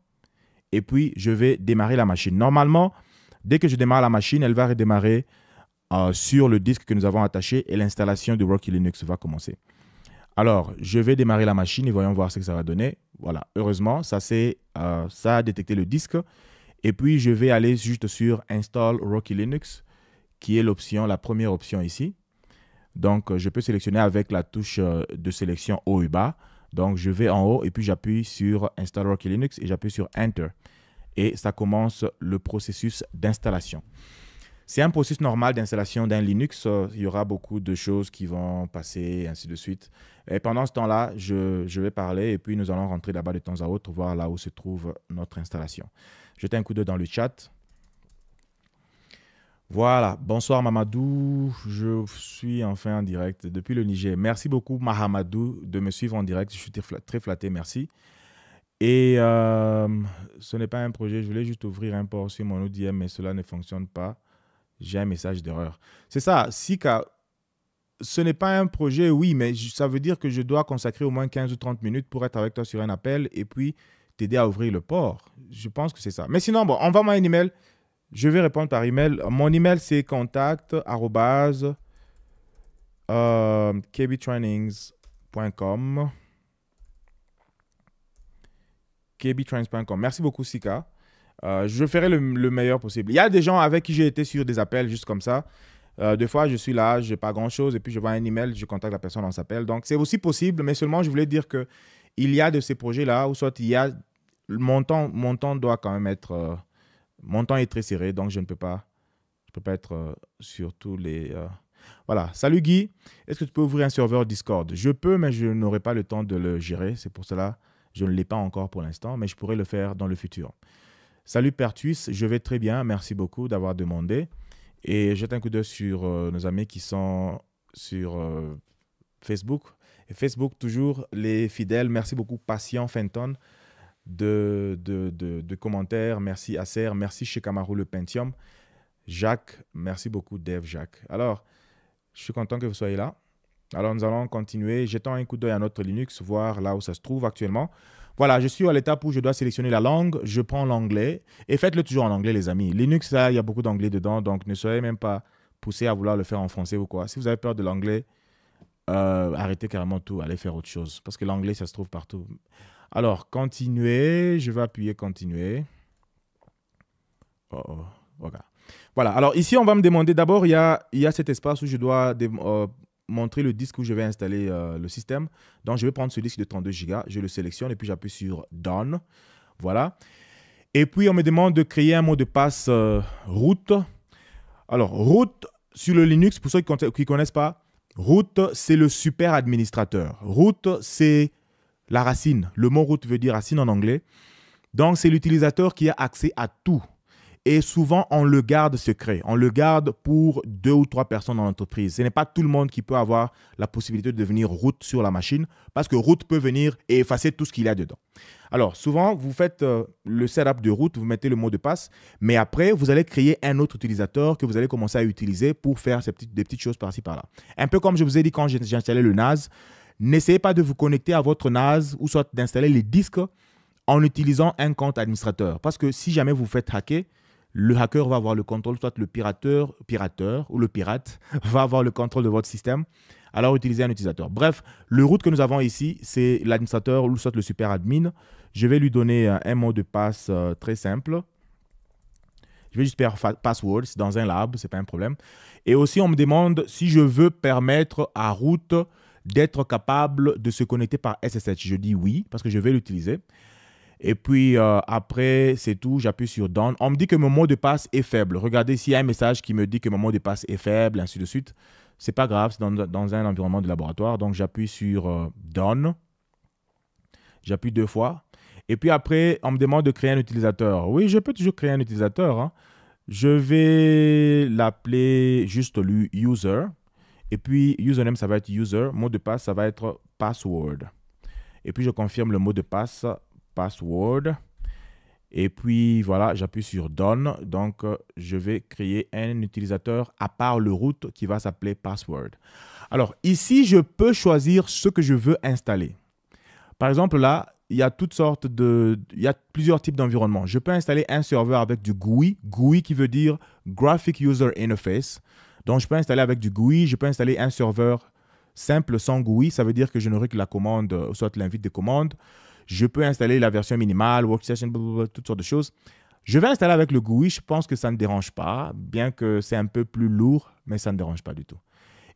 et puis je vais démarrer la machine. Normalement, dès que je démarre la machine, elle va redémarrer euh, sur le disque que nous avons attaché et l'installation de Rocky Linux va commencer. Alors, je vais démarrer la machine et voyons voir ce que ça va donner. Voilà, heureusement, ça, euh, ça a détecté le disque. Et puis, je vais aller juste sur Install Rocky Linux, qui est l'option, la première option ici. Donc, je peux sélectionner avec la touche euh, de sélection haut et bas. Donc, je vais en haut et puis j'appuie sur Install Rocky Linux et j'appuie sur Enter. Et ça commence le processus d'installation. C'est un processus normal d'installation d'un Linux. Il y aura beaucoup de choses qui vont passer, ainsi de suite. Et pendant ce temps-là, je, vais parler et puis nous allons rentrer là-bas de temps à autre, voir là où se trouve notre installation. Jetez un coup d'œil dans le chat. Voilà, bonsoir Mamadou, je suis enfin en direct depuis le Niger. Merci beaucoup Mahamadou de me suivre en direct, je suis très flatté, merci. Et euh, ce n'est pas un projet, je voulais juste ouvrir un port sur mon ODM, mais cela ne fonctionne pas. J'ai un message d'erreur. C'est ça, Sika, ce n'est pas un projet, oui, mais ça veut dire que je dois consacrer au moins 15 ou 30 minutes pour être avec toi sur un appel et puis t'aider à ouvrir le port. Je pense que c'est ça. Mais sinon, bon, envoie-moi un email. Je vais répondre par email. Mon email, c'est contact euh, kbtrainings.com. Merci beaucoup, Sika. Euh, je ferai le, meilleur possible. Il y a des gens avec qui j'ai été sur des appels juste comme ça. Euh, des fois, je suis là, je n'ai pas grand-chose, et puis je vois un email, je contacte la personne, on s'appelle. Donc, c'est aussi possible, mais seulement, je voulais dire que il y a de ces projets-là où soit il y a mon temps, mon doit quand même être. Euh, mon temps est très serré, donc je ne peux pas, je peux pas être euh, sur tous les. Euh, voilà. Salut Guy. Est-ce que tu peux ouvrir un serveur Discord? Je peux, mais je n'aurai pas le temps de le gérer. C'est pour cela je ne l'ai pas encore pour l'instant, mais je pourrais le faire dans le futur. Salut Pertuis, je vais très bien. Merci beaucoup d'avoir demandé. Et jette un coup d'œil sur nos amis qui sont sur Facebook. Et Facebook, toujours les fidèles. Merci beaucoup, Patient Fenton de, de, commentaires. Merci Acer, merci chez Camaro le Pentium. Jacques, merci beaucoup, Dave Jacques. Alors, je suis content que vous soyez là. Alors, nous allons continuer. Jetons un coup d'œil à notre Linux, voir là où ça se trouve actuellement. Voilà, je suis à l'étape où je dois sélectionner la langue. Je prends l'anglais. Et faites-le toujours en anglais, les amis. Linux, il y a beaucoup d'anglais dedans, donc ne soyez même pas poussé à vouloir le faire en français ou quoi. Si vous avez peur de l'anglais, euh, arrêtez carrément tout, allez faire autre chose. Parce que l'anglais, ça se trouve partout. Alors, continuer. Je vais appuyer continuer. Oh, oh, voilà. Alors, ici, on va me demander d'abord, il y a, y a cet espace où je dois euh, montrer le disque où je vais installer euh, le système. Donc, je vais prendre ce disque de 32 Go, je le sélectionne et puis j'appuie sur Done. Voilà. Et puis, on me demande de créer un mot de passe route. Alors, route sur le Linux, pour ceux qui ne connaissent pas, route, c'est le super administrateur. Route, c'est la racine. Le mot route veut dire racine en anglais. Donc, c'est l'utilisateur qui a accès à tout. Et souvent, on le garde secret. On le garde pour deux ou trois personnes dans l'entreprise. Ce n'est pas tout le monde qui peut avoir la possibilité de devenir route sur la machine parce que route peut venir et effacer tout ce qu'il y a dedans. Alors, souvent, vous faites euh, le setup de route, vous mettez le mot de passe, mais après, vous allez créer un autre utilisateur que vous allez commencer à utiliser pour faire petites, des petites choses par-ci, par-là. Un peu comme je vous ai dit quand j'ai installé le NAS, n'essayez pas de vous connecter à votre NAS ou soit d'installer les disques en utilisant un compte administrateur. Parce que si jamais vous faites hacker, le hacker va avoir le contrôle, soit le pirateur, pirateur ou le pirate va avoir le contrôle de votre système. Alors utilisez un utilisateur. Bref, le route que nous avons ici, c'est l'administrateur ou soit le super admin. Je vais lui donner un mot de passe euh, très simple. Je vais juste faire password, c'est dans un lab, c'est pas un problème. Et aussi, on me demande si je veux permettre à route d'être capable de se connecter par SSH. Je dis oui, parce que je vais l'utiliser. Et puis euh, après, c'est tout, j'appuie sur Done. On me dit que mon mot de passe est faible. Regardez s'il y a un message qui me dit que mon mot de passe est faible, ainsi de suite. C'est pas grave, c'est dans, un environnement de laboratoire. Donc j'appuie sur euh. J'appuie deux fois. Et puis après, on me demande de créer un utilisateur. Oui, je peux toujours créer un utilisateur. Hein. Je vais l'appeler juste user. Et puis username, ça va être user. Mot de passe, ça va être password. Et puis je confirme le mot de passe password. Et puis voilà, j'appuie sur Done. Donc, euh, je vais créer un utilisateur à part le route qui va s'appeler password. Alors, ici, je peux choisir ce que je veux installer. Par exemple, là, il y a toutes sortes de... Il y a plusieurs types d'environnements. Je peux installer un serveur avec du GUI. GUI qui veut dire Graphic User Interface. Donc, je peux installer avec du GUI. Je peux installer un serveur simple sans GUI. Ça veut dire que je n'aurai que la commande, soit l'invite de commande. Je peux installer la version minimale, workstation, toutes sortes de choses. Je vais installer avec le GUI. Je pense que ça ne dérange pas, bien que c'est un peu plus lourd, mais ça ne dérange pas du tout.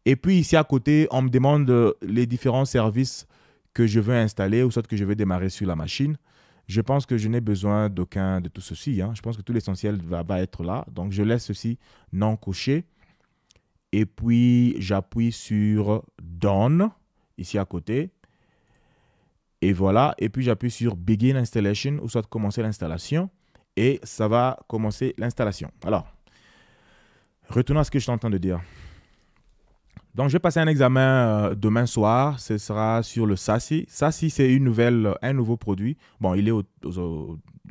Et puis ici à côté, on me demande les différents services que je veux installer ou soit que je veux démarrer sur la machine. Je pense que je n'ai besoin d'aucun de tout ceci. Hein. Je pense que tout l'essentiel va, va, être là. Donc, je laisse ceci non coché. Et puis, j'appuie sur Done, ici à côté. Et voilà, et puis j'appuie sur Begin Installation ou soit commencer l'installation et ça va commencer l'installation. Alors, retournons à ce que je suis en train de dire. Donc, je vais passer un examen euh, demain soir. Ce sera sur le SASI. SASI, c'est une nouvelle, un nouveau produit. Bon, il est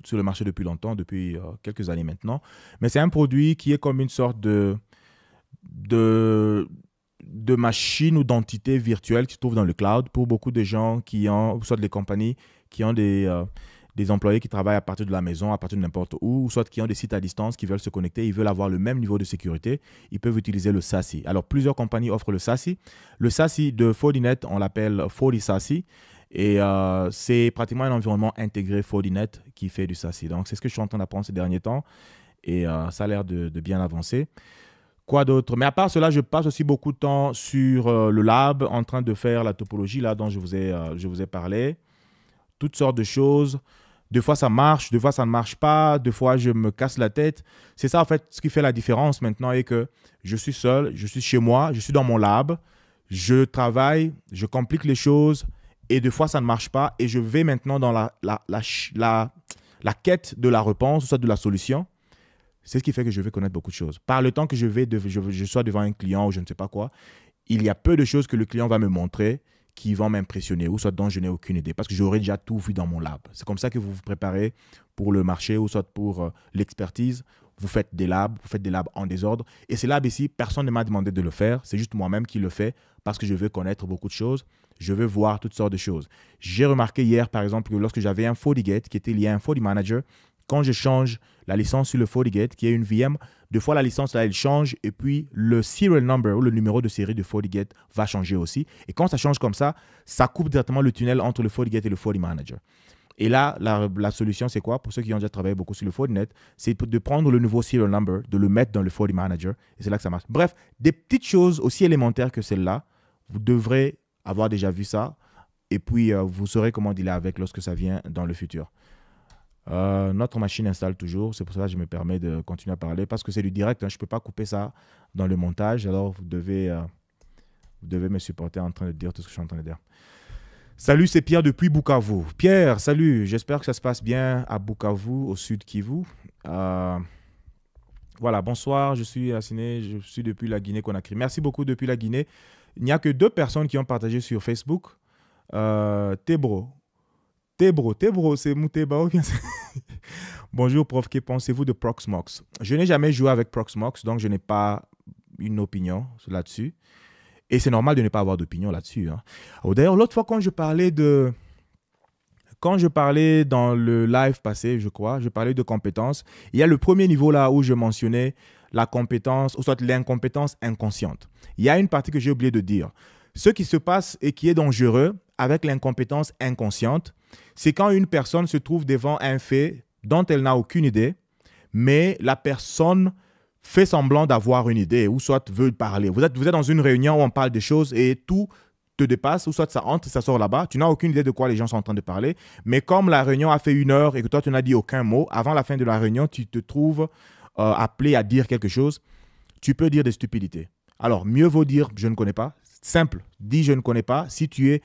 sur le marché depuis longtemps, depuis euh, quelques années maintenant. Mais c'est un produit qui est comme une sorte de, de, de machines ou d'entités virtuelles qui se trouvent dans le cloud pour beaucoup de gens qui ont, soit des compagnies qui ont des, euh, des employés qui travaillent à partir de la maison, à partir de n'importe où, soit qui ont des sites à distance, qui veulent se connecter, ils veulent avoir le même niveau de sécurité, ils peuvent utiliser le SASI. Alors, plusieurs compagnies offrent le SASI. Le SASI de Fortinet, on l'appelle FortiSASI. Et euh, c'est pratiquement un environnement intégré Fortinet qui fait du SASI. Donc, c'est ce que je suis en train d'apprendre ces derniers temps. Et euh, ça a l'air de, de bien avancer. Quoi d'autre? Mais à part cela, je passe aussi beaucoup de temps sur euh, le lab en train de faire la topologie là dont je vous ai, euh, je vous ai parlé. Toutes sortes de choses. Des fois, ça marche, des fois, ça ne marche pas. Des fois, je me casse la tête. C'est ça, en fait, ce qui fait la différence maintenant est que je suis seul, je suis chez moi, je suis dans mon lab, je travaille, je complique les choses et des fois, ça ne marche pas. Et je vais maintenant dans la, la, la, la, la quête de la réponse, soit de la solution. C'est ce qui fait que je vais connaître beaucoup de choses. Par le temps que je vais, je, sois devant un client ou je ne sais pas quoi, il y a peu de choses que le client va me montrer qui vont m'impressionner ou soit dont je n'ai aucune idée parce que j'aurais déjà tout vu dans mon lab. C'est comme ça que vous vous préparez pour le marché ou soit pour euh, l'expertise. vous faites des labs, vous faites des labs en désordre. Et ces labs ici, personne ne m'a demandé de le faire. C'est juste moi-même qui le fais parce que je veux connaître beaucoup de choses. Je veux voir toutes sortes de choses. J'ai remarqué hier, par exemple, que lorsque j'avais un FortiGate qui était lié à un FortiManager, quand je change la licence sur le FortiGate, qui est une VM, deux fois la licence, là, elle change, et puis le serial number, ou le numéro de série de FortiGate, va changer aussi. Et quand ça change comme ça, ça coupe directement le tunnel entre le FortiGate et le FortiManager. Et là, la, solution, c'est quoi? Pour ceux qui ont déjà travaillé beaucoup sur le Fortinet, c'est de prendre le nouveau serial number, de le mettre dans le FortiManager, et c'est là que ça marche. Bref, des petites choses aussi élémentaires que celle-là, vous devrez avoir déjà vu ça, et puis euh, vous saurez comment dealer avec lorsque ça vient dans le futur. Euh, notre machine installe toujours, c'est pour ça que je me permets de continuer à parler, parce que c'est du direct, hein. je ne peux pas couper ça dans le montage, alors vous devez, euh, vous devez me supporter en train de dire tout ce que je suis en train de dire. Salut, c'est Pierre depuis Bukavu. Pierre, salut, j'espère que ça se passe bien à Bukavu, au sud Kivu. Euh, voilà, bonsoir, je suis assigné, je suis depuis la Guinée-Conakry. Merci beaucoup depuis la Guinée. Il n'y a que deux personnes qui ont partagé sur Facebook. Euh, Tebro. Tebro, Tebro, c'est Mouteba. Bonjour, prof, que pensez-vous de Proxmox? Je n'ai jamais joué avec Proxmox, donc je n'ai pas une opinion là-dessus. Et c'est normal de ne pas avoir d'opinion là-dessus. Hein. Oh, d'ailleurs, l'autre fois, quand je parlais de. Quand je parlais dans le live passé, je crois, je parlais de compétences. Il y a le premier niveau là où je mentionnais la compétence, ou soit l'incompétence inconsciente. Il y a une partie que j'ai oublié de dire. Ce qui se passe et qui est dangereux avec l'incompétence inconsciente, c'est quand une personne se trouve devant un fait dont elle n'a aucune idée, mais la personne fait semblant d'avoir une idée ou soit veut parler. Vous êtes, vous êtes dans une réunion où on parle des choses et tout te dépasse, ou soit ça entre, ça sort là-bas. Tu n'as aucune idée de quoi les gens sont en train de parler. Mais comme la réunion a fait une heure et que toi, tu n'as dit aucun mot, avant la fin de la réunion, tu te trouves euh, appelé à dire quelque chose, tu peux dire des stupidités. Alors, mieux vaut dire je ne connais pas. Simple, dis je ne connais pas. Si tu, es,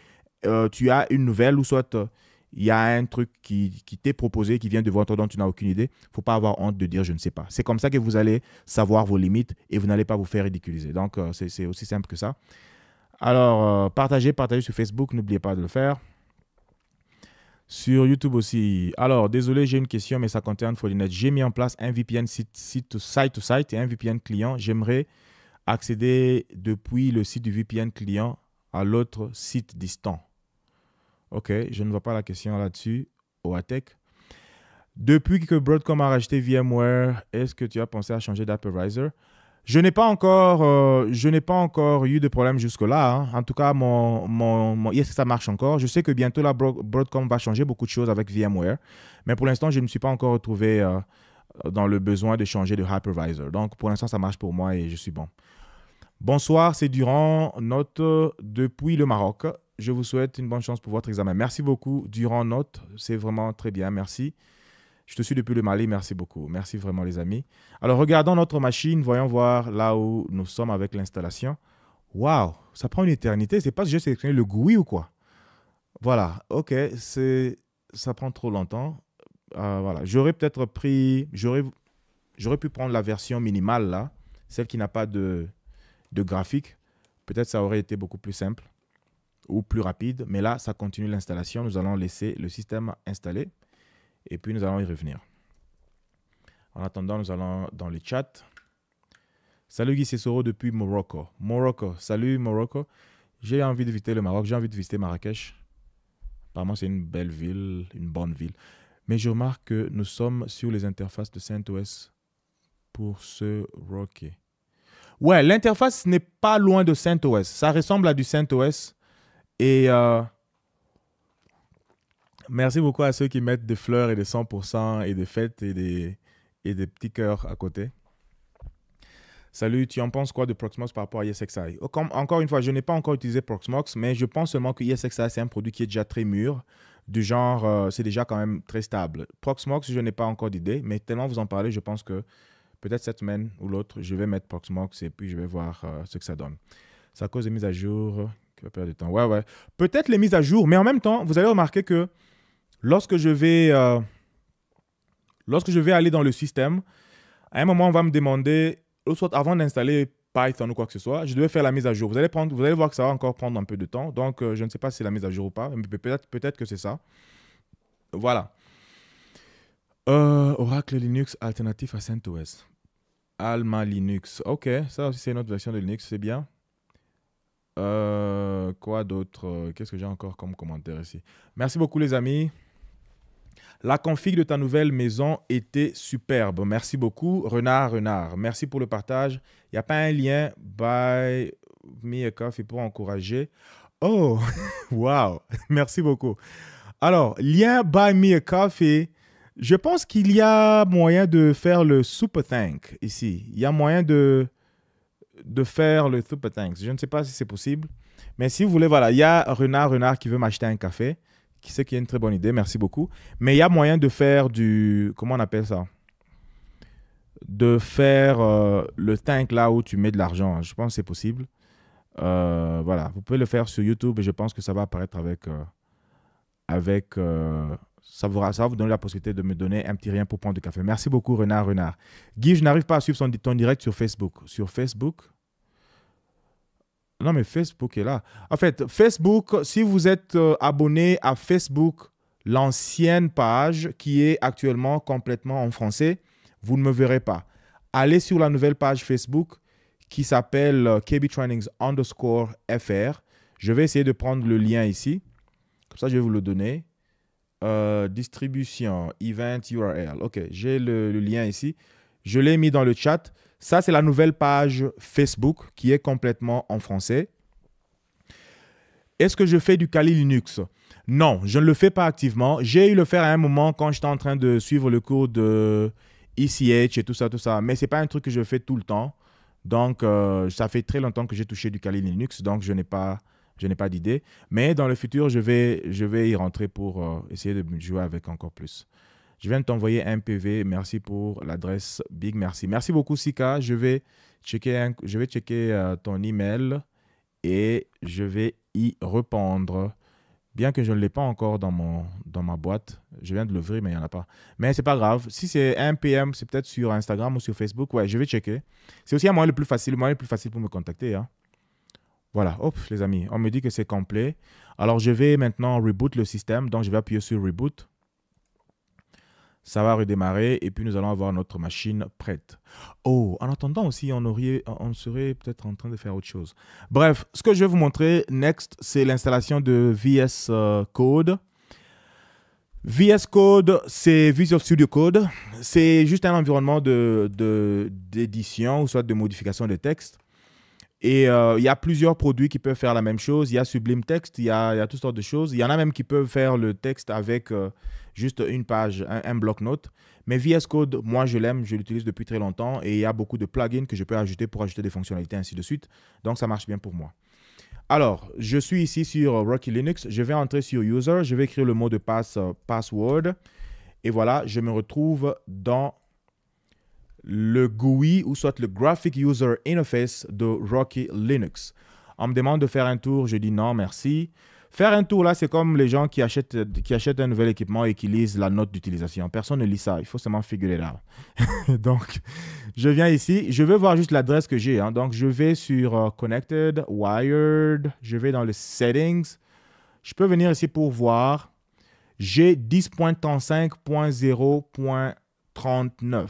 euh, tu as une nouvelle ou soit euh, il y a un truc qui, t'est proposé, qui vient de votre dont tu n'as aucune idée, il ne faut pas avoir honte de dire je ne sais pas. C'est comme ça que vous allez savoir vos limites et vous n'allez pas vous faire ridiculiser. Donc, euh, c'est aussi simple que ça. Alors, euh, partagez, partagez sur Facebook, n'oubliez pas de le faire. Sur YouTube aussi. Alors, désolé, j'ai une question, mais ça concerne Fortinet. J'ai mis en place un VPN site, site, site to site et un VPN client. J'aimerais accéder depuis le site du VPN client à l'autre site distant. Ok, je ne vois pas la question là-dessus. OATEC. Depuis que Broadcom a racheté VMware, est-ce que tu as pensé à changer d'hypervisor je n'ai pas encore, euh, pas encore eu de problème jusque-là. Hein. En tout cas, mon, mon, yes, ça marche encore. Je sais que bientôt la Broadcom va changer beaucoup de choses avec VMware, mais pour l'instant, je ne me suis pas encore retrouvé euh, dans le besoin de changer de hypervisor. Donc, pour l'instant, ça marche pour moi et je suis bon. Bonsoir, c'est Durand, note depuis le Maroc je vous souhaite une bonne chance pour votre examen. Merci beaucoup. Durant note, c'est vraiment très bien. Merci. Je te suis depuis le Mali. Merci beaucoup. Merci vraiment, les amis. Alors, regardons notre machine. Voyons voir là où nous sommes avec l'installation. Waouh, ça prend une éternité. C'est pas que j'ai sélectionné le GUI ou quoi Voilà. Ok, c'est ça prend trop longtemps. Euh, voilà. J'aurais peut-être pris. J'aurais j'aurais pu prendre la version minimale là, celle qui n'a pas de de graphique. Peut-être ça aurait été beaucoup plus simple ou plus rapide. Mais là, ça continue l'installation. Nous allons laisser le système installé et puis nous allons y revenir. En attendant, nous allons dans le chat. Salut Guy Cessoro depuis Morocco. Morocco, salut Morocco. J'ai envie de visiter le Maroc, j'ai envie de visiter Marrakech. Apparemment, c'est une belle ville, une bonne ville. Mais je remarque que nous sommes sur les interfaces de CentOS pour ce rocket. Ouais, l'interface n'est pas loin de CentOS. Ça ressemble à du CentOS, et euh, merci beaucoup à ceux qui mettent des fleurs et des 100% et des fêtes et des, et des petits cœurs à côté. Salut, tu en penses quoi de Proxmox par rapport à ESXi Encore une fois, je n'ai pas encore utilisé Proxmox, mais je pense seulement que ESXi, c'est un produit qui est déjà très mûr. Du genre, euh, c'est déjà quand même très stable. Proxmox, je n'ai pas encore d'idée, mais tellement vous en parlez, je pense que peut-être cette semaine ou l'autre, je vais mettre Proxmox et puis je vais voir euh, ce que ça donne. Ça cause des mises à jour perdre du temps. Ouais, ouais. Peut-être les mises à jour, mais en même temps, vous allez remarquer que lorsque je vais, euh, lorsque je vais aller dans le système, à un moment, on va me demander, soit avant d'installer Python ou quoi que ce soit, je devais faire la mise à jour. Vous allez, prendre, vous allez voir que ça va encore prendre un peu de temps. Donc, euh, je ne sais pas si c'est la mise à jour ou pas, mais peut-être peut que c'est ça. Voilà. Euh, Oracle Linux alternatif à CentOS. Alma Linux. Ok, ça aussi c'est une autre version de Linux, c'est bien. Euh, quoi d'autre? Qu'est-ce que j'ai encore comme commentaire ici? Merci beaucoup les amis. La config de ta nouvelle maison était superbe. Merci beaucoup, Renard Renard. Merci pour le partage. Il n'y a pas un lien by me a coffee pour encourager. Oh, wow, merci beaucoup. Alors, lien Buy Me a Coffee, je pense qu'il y a moyen de faire le Super Thank ici. Il y a moyen de, de faire le Super Thanks. Je ne sais pas si c'est possible. Mais si vous voulez, voilà, il y a Renard Renard qui veut m'acheter un café, qui sait qu'il y a une très bonne idée, merci beaucoup. Mais il y a moyen de faire du, comment on appelle ça? De faire euh, le tank là où tu mets de l'argent. Je pense que c'est possible. Euh, voilà, vous pouvez le faire sur YouTube je pense que ça va apparaître avec. Euh, avec ça, vous, ça vous la possibilité de me donner un petit rien pour prendre du café. Merci beaucoup, Renard Renard. Guy, je n'arrive pas à suivre son, ton direct sur Facebook. Sur Facebook? Non, mais Facebook est là. En fait, Facebook, si vous êtes abonné à Facebook, l'ancienne page qui est actuellement complètement en français, vous ne me verrez pas. Allez sur la nouvelle page Facebook qui s'appelle euh, KB Trainings underscore FR. Je vais essayer de prendre le lien ici. Comme ça, je vais vous le donner. Euh, distribution, event URL. OK, j'ai le, lien ici. Je l'ai mis dans le chat. Ça, c'est la nouvelle page Facebook qui est complètement en français. Est-ce que je fais du Kali Linux? Non, je ne le fais pas activement. J'ai eu le faire à un moment quand j'étais en train de suivre le cours de ECH et tout ça, tout ça. Mais ce n'est pas un truc que je fais tout le temps. Donc, euh, ça fait très longtemps que j'ai touché du Kali Linux, donc je n'ai pas, je n'ai pas d'idée. Mais dans le futur, je vais, je vais y rentrer pour euh, essayer de jouer avec encore plus. Je viens de t'envoyer un PV. Merci pour l'adresse. Big merci. Merci beaucoup, Sika. Je vais checker, je vais checker euh, ton email et je vais y répondre bien que je ne l'ai pas encore dans, mon, dans ma boîte. Je viens de l'ouvrir, mais il n'y en a pas. Mais c'est pas grave. Si c'est un PM, c'est peut-être sur Instagram ou sur Facebook. Ouais, je vais checker. C'est aussi un moyen le plus facile, le moyen le plus facile pour me contacter. Hein. Voilà, hop, les amis, on me dit que c'est complet. Alors, je vais maintenant reboot le système. Donc, je vais appuyer sur Reboot ça va redémarrer et puis nous allons avoir notre machine prête. Oh, en attendant aussi, on, aurait, on serait peut-être en train de faire autre chose. Bref, ce que je vais vous montrer next, c'est l'installation de VS euh, Code. VS Code, c'est Visual Studio Code. C'est juste un environnement d'édition de, d'édition ou soit de modification de texte. Et euh, il y a plusieurs produits qui peuvent faire la même chose. Il y a Sublime Text, il y a, toutes sortes de choses. Il y en a même qui peuvent faire le texte avec euh, juste une page, un, bloc-notes. Mais VS Code, moi, je l'aime, je l'utilise depuis très longtemps et il y a beaucoup de plugins que je peux ajouter pour ajouter des fonctionnalités, ainsi de suite. Donc, ça marche bien pour moi. Alors, je suis ici sur Rocky Linux. Je vais entrer sur User. Je vais écrire le mot de passe euh, password. Et voilà, je me retrouve dans le GUI ou soit le Graphic User Interface de Rocky Linux. On me demande de faire un tour, je dis non, merci. Faire un tour là, c'est comme les gens qui achètent, qui achètent un nouvel équipement et qui lisent la note d'utilisation. Personne ne lit ça, il faut seulement figurer là. Donc, je viens ici, je vais voir juste l'adresse que j'ai. Hein. Donc, je vais sur euh, Connected, Wired, je vais dans les Settings. Je peux venir ici pour voir. J'ai 10.35.0.39.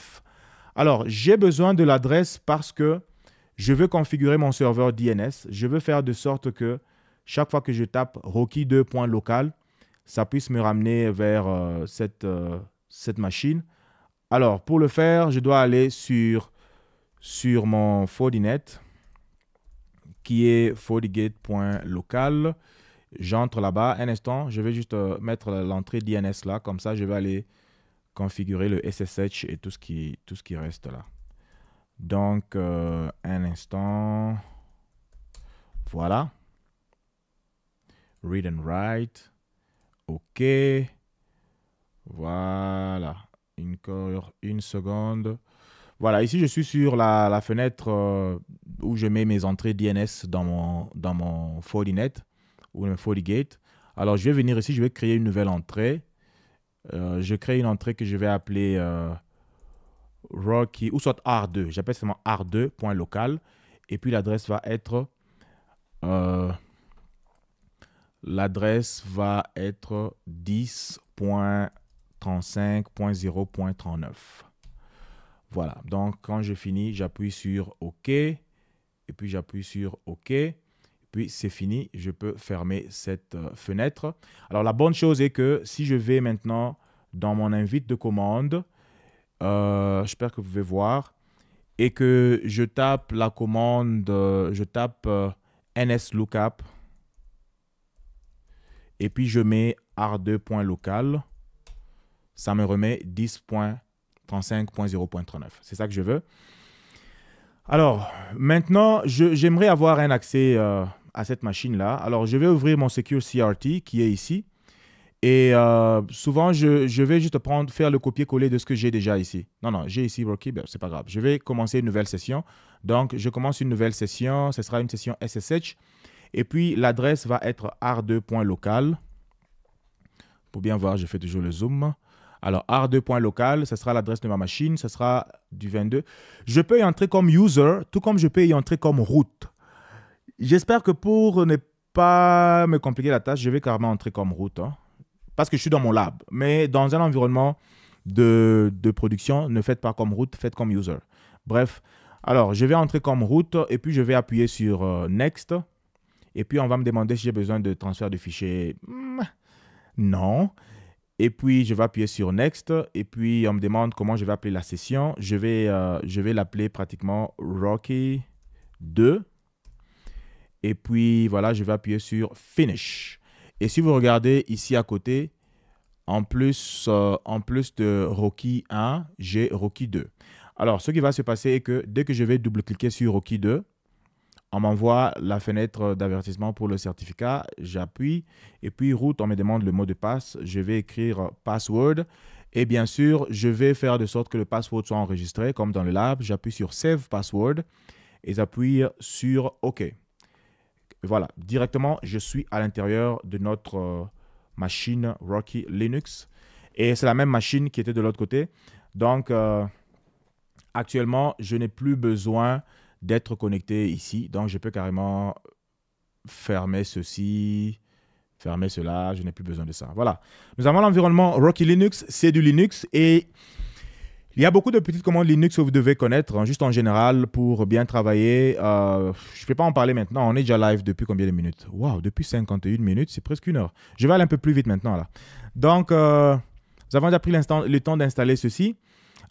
Alors, j'ai besoin de l'adresse parce que je veux configurer mon serveur DNS. Je veux faire de sorte que chaque fois que je tape Rocky2.local, ça puisse me ramener vers euh, cette, euh, cette machine. Alors, pour le faire, je dois aller sur, sur mon Fortinet, qui est fortigate.local. J'entre là-bas. Un instant, je vais juste euh, mettre l'entrée DNS là. Comme ça, je vais aller configurer le SSH et tout ce qui, tout reste là. Donc, un instant. Voilà. Read and write. OK. Voilà. Une, une seconde. Voilà, ici je suis sur la, fenêtre euh, où je mets mes entrées DNS dans mon, dans mon Fortinet ou mon FortiGate. Alors je vais venir ici, je vais créer une nouvelle entrée. Euh, je crée une entrée que je vais appeler euh, Rocky ou soit R2. J'appelle seulement R2.local. Et puis l'adresse va être L'adresse va être 10.35 35.0.39. Voilà, donc quand je finis, j'appuie sur OK, et puis j'appuie sur OK, puis c'est fini, je peux fermer cette euh, fenêtre. Alors la bonne chose est que si je vais maintenant dans mon invite de commande, euh, j'espère que vous pouvez voir, et que je tape la commande, euh, je tape nslookup, et puis je mets r2.local, ça me remet 10.35.0.39. C'est ça que je veux. Alors, maintenant, j'aimerais avoir un accès à cette machine-là. Alors, je vais ouvrir mon Secure CRT qui est ici. Et euh, souvent, je, vais juste prendre, faire le copier-coller de ce que j'ai déjà ici. Non, non, j'ai ici Rocky, ben, c'est pas grave. Je vais commencer une nouvelle session. Donc, je commence une nouvelle session. Ce sera une session SSH. Et puis, l'adresse va être r2.local. Pour bien voir, je fais toujours le zoom. Alors, r2.local, ce sera l'adresse de ma machine, ce sera du 22. Je peux y entrer comme user, tout comme je peux y entrer comme root. J'espère que pour ne pas me compliquer la tâche, je vais carrément entrer comme root, hein, parce que je suis dans mon lab. Mais dans un environnement de, production, ne faites pas comme root, faites comme user. Bref, alors je vais entrer comme root et puis je vais appuyer sur euh, Next. Et puis on va me demander si j'ai besoin de transfert de fichiers. Hmm, non. Et puis, je vais appuyer sur Next. Et puis, on me demande comment je vais appeler la session. Je vais, euh, je vais l'appeler pratiquement Rocky 2. Et puis, voilà, je vais appuyer sur Finish. Et si vous regardez ici à côté, en plus, euh, en plus de Rocky 1, j'ai Rocky 2. Alors, ce qui va se passer est que dès que je vais double-cliquer sur Rocky 2, on m'envoie la fenêtre d'avertissement pour le certificat, j'appuie et puis route, on me demande le mot de passe, je vais écrire password et bien sûr, je vais faire de sorte que le password soit enregistré comme dans le lab, j'appuie sur save password et j'appuie sur OK. Voilà, directement, je suis à l'intérieur de notre euh, machine Rocky Linux et c'est la même machine qui était de l'autre côté. Donc, euh, actuellement, je n'ai plus besoin d'être connecté ici. Donc, je peux carrément fermer ceci, fermer cela. Je n'ai plus besoin de ça. Voilà. Nous avons l'environnement Rocky Linux. C'est du Linux et il y a beaucoup de petites commandes Linux que vous devez connaître, hein, juste en général, pour bien travailler. Euh, je ne peux pas en parler maintenant. On est déjà live depuis combien de minutes? Waouh, depuis 51 minutes, c'est presque une heure. Je vais aller un peu plus vite maintenant. là. Donc, euh, nous avons déjà pris le temps d'installer ceci.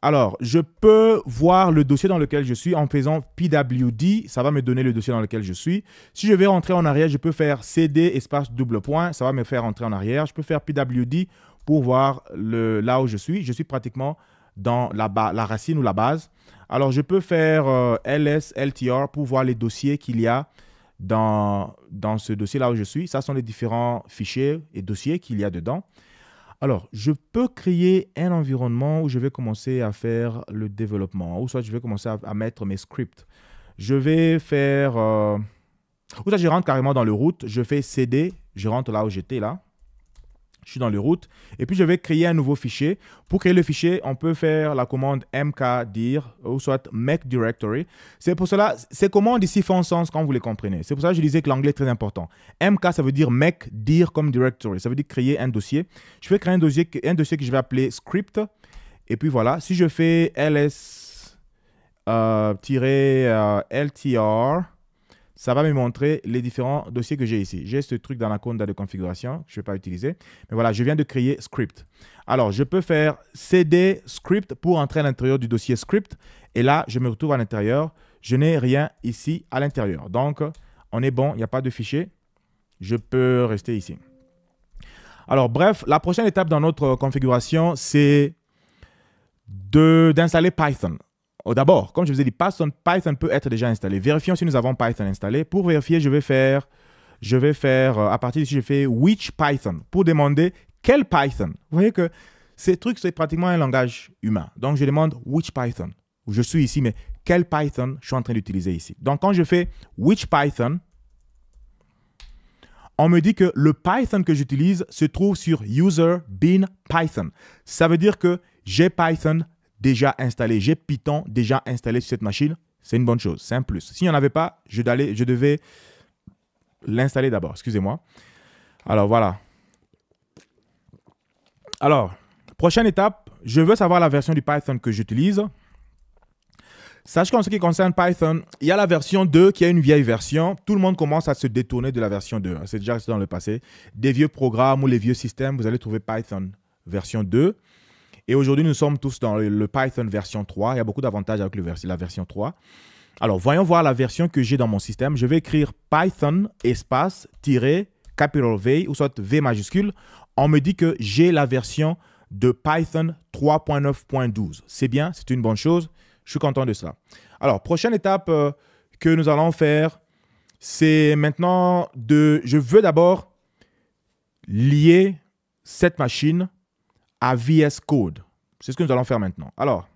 Alors, je peux voir le dossier dans lequel je suis en faisant PWD. Ça va me donner le dossier dans lequel je suis. Si je vais rentrer en arrière, je peux faire CD espace double point. Ça va me faire rentrer en arrière. Je peux faire PWD pour voir le, là où je suis. Je suis pratiquement dans la, la racine ou la base. Alors, je peux faire euh, ls, ltr pour voir les dossiers qu'il y a dans, dans ce dossier là où je suis. Ça sont les différents fichiers et dossiers qu'il y a dedans. Alors, je peux créer un environnement où je vais commencer à faire le développement, ou soit je vais commencer à, mettre mes scripts. Je vais faire... Euh, ou soit je rentre carrément dans le route, je fais CD, je rentre là où j'étais là je suis dans le route, et puis je vais créer un nouveau fichier. Pour créer le fichier, on peut faire la commande mkdir ou soit make directory. C'est pour cela, ces commandes ici font sens quand vous les comprenez. C'est pour ça que je disais que l'anglais est très important. MK, ça veut dire make dir comme directory. Ça veut dire créer un dossier. Je vais créer un dossier, un dossier que je vais appeler script. Et puis voilà, si je fais ls-ltr, euh, ça va me montrer les différents dossiers que j'ai ici. J'ai ce truc dans la compte de configuration je ne vais pas utiliser. Mais voilà, je viens de créer script. Alors, je peux faire cd script pour entrer à l'intérieur du dossier script. Et là, je me retrouve à l'intérieur. Je n'ai rien ici à l'intérieur. Donc, on est bon, il n'y a pas de fichier. Je peux rester ici. Alors, bref, la prochaine étape dans notre configuration, c'est d'installer Python. Oh, d'abord, comme je vous ai dit, Python, Python peut être déjà installé. Vérifions si nous avons Python installé. Pour vérifier, je vais faire, je vais faire euh, à partir d'ici, je fais which Python pour demander quel Python. Vous voyez que ces trucs, c'est pratiquement un langage humain. Donc, je demande which Python. Je suis ici, mais quel Python je suis en train d'utiliser ici. Donc, quand je fais which Python, on me dit que le Python que j'utilise se trouve sur user bin Python. Ça veut dire que j'ai Python déjà installé, j'ai Python déjà installé sur cette machine, c'est une bonne chose, c'est un plus. S'il n'y en avait pas, je, devais l'installer d'abord, excusez-moi. Alors voilà. Alors, Prochaine étape, je veux savoir la version du Python que j'utilise. Sache qu'en ce qui concerne Python, il y a la version 2 qui est une vieille version. Tout le monde commence à se détourner de la version 2. C'est déjà dans le passé. Des vieux programmes ou les vieux systèmes, vous allez trouver Python version 2. Et aujourd'hui, nous sommes tous dans le, Python version 3. Il y a beaucoup d'avantages avec la version 3. Alors, voyons voir la version que j'ai dans mon système. Je vais écrire Python espace tiré capital V ou soit V majuscule. On me dit que j'ai la version de Python 3.9.12. C'est bien, c'est une bonne chose. Je suis content de cela. Alors, prochaine étape euh, que nous allons faire, c'est maintenant de... Je veux d'abord lier cette machine à VS Code. C'est ce que nous allons faire maintenant. Alors,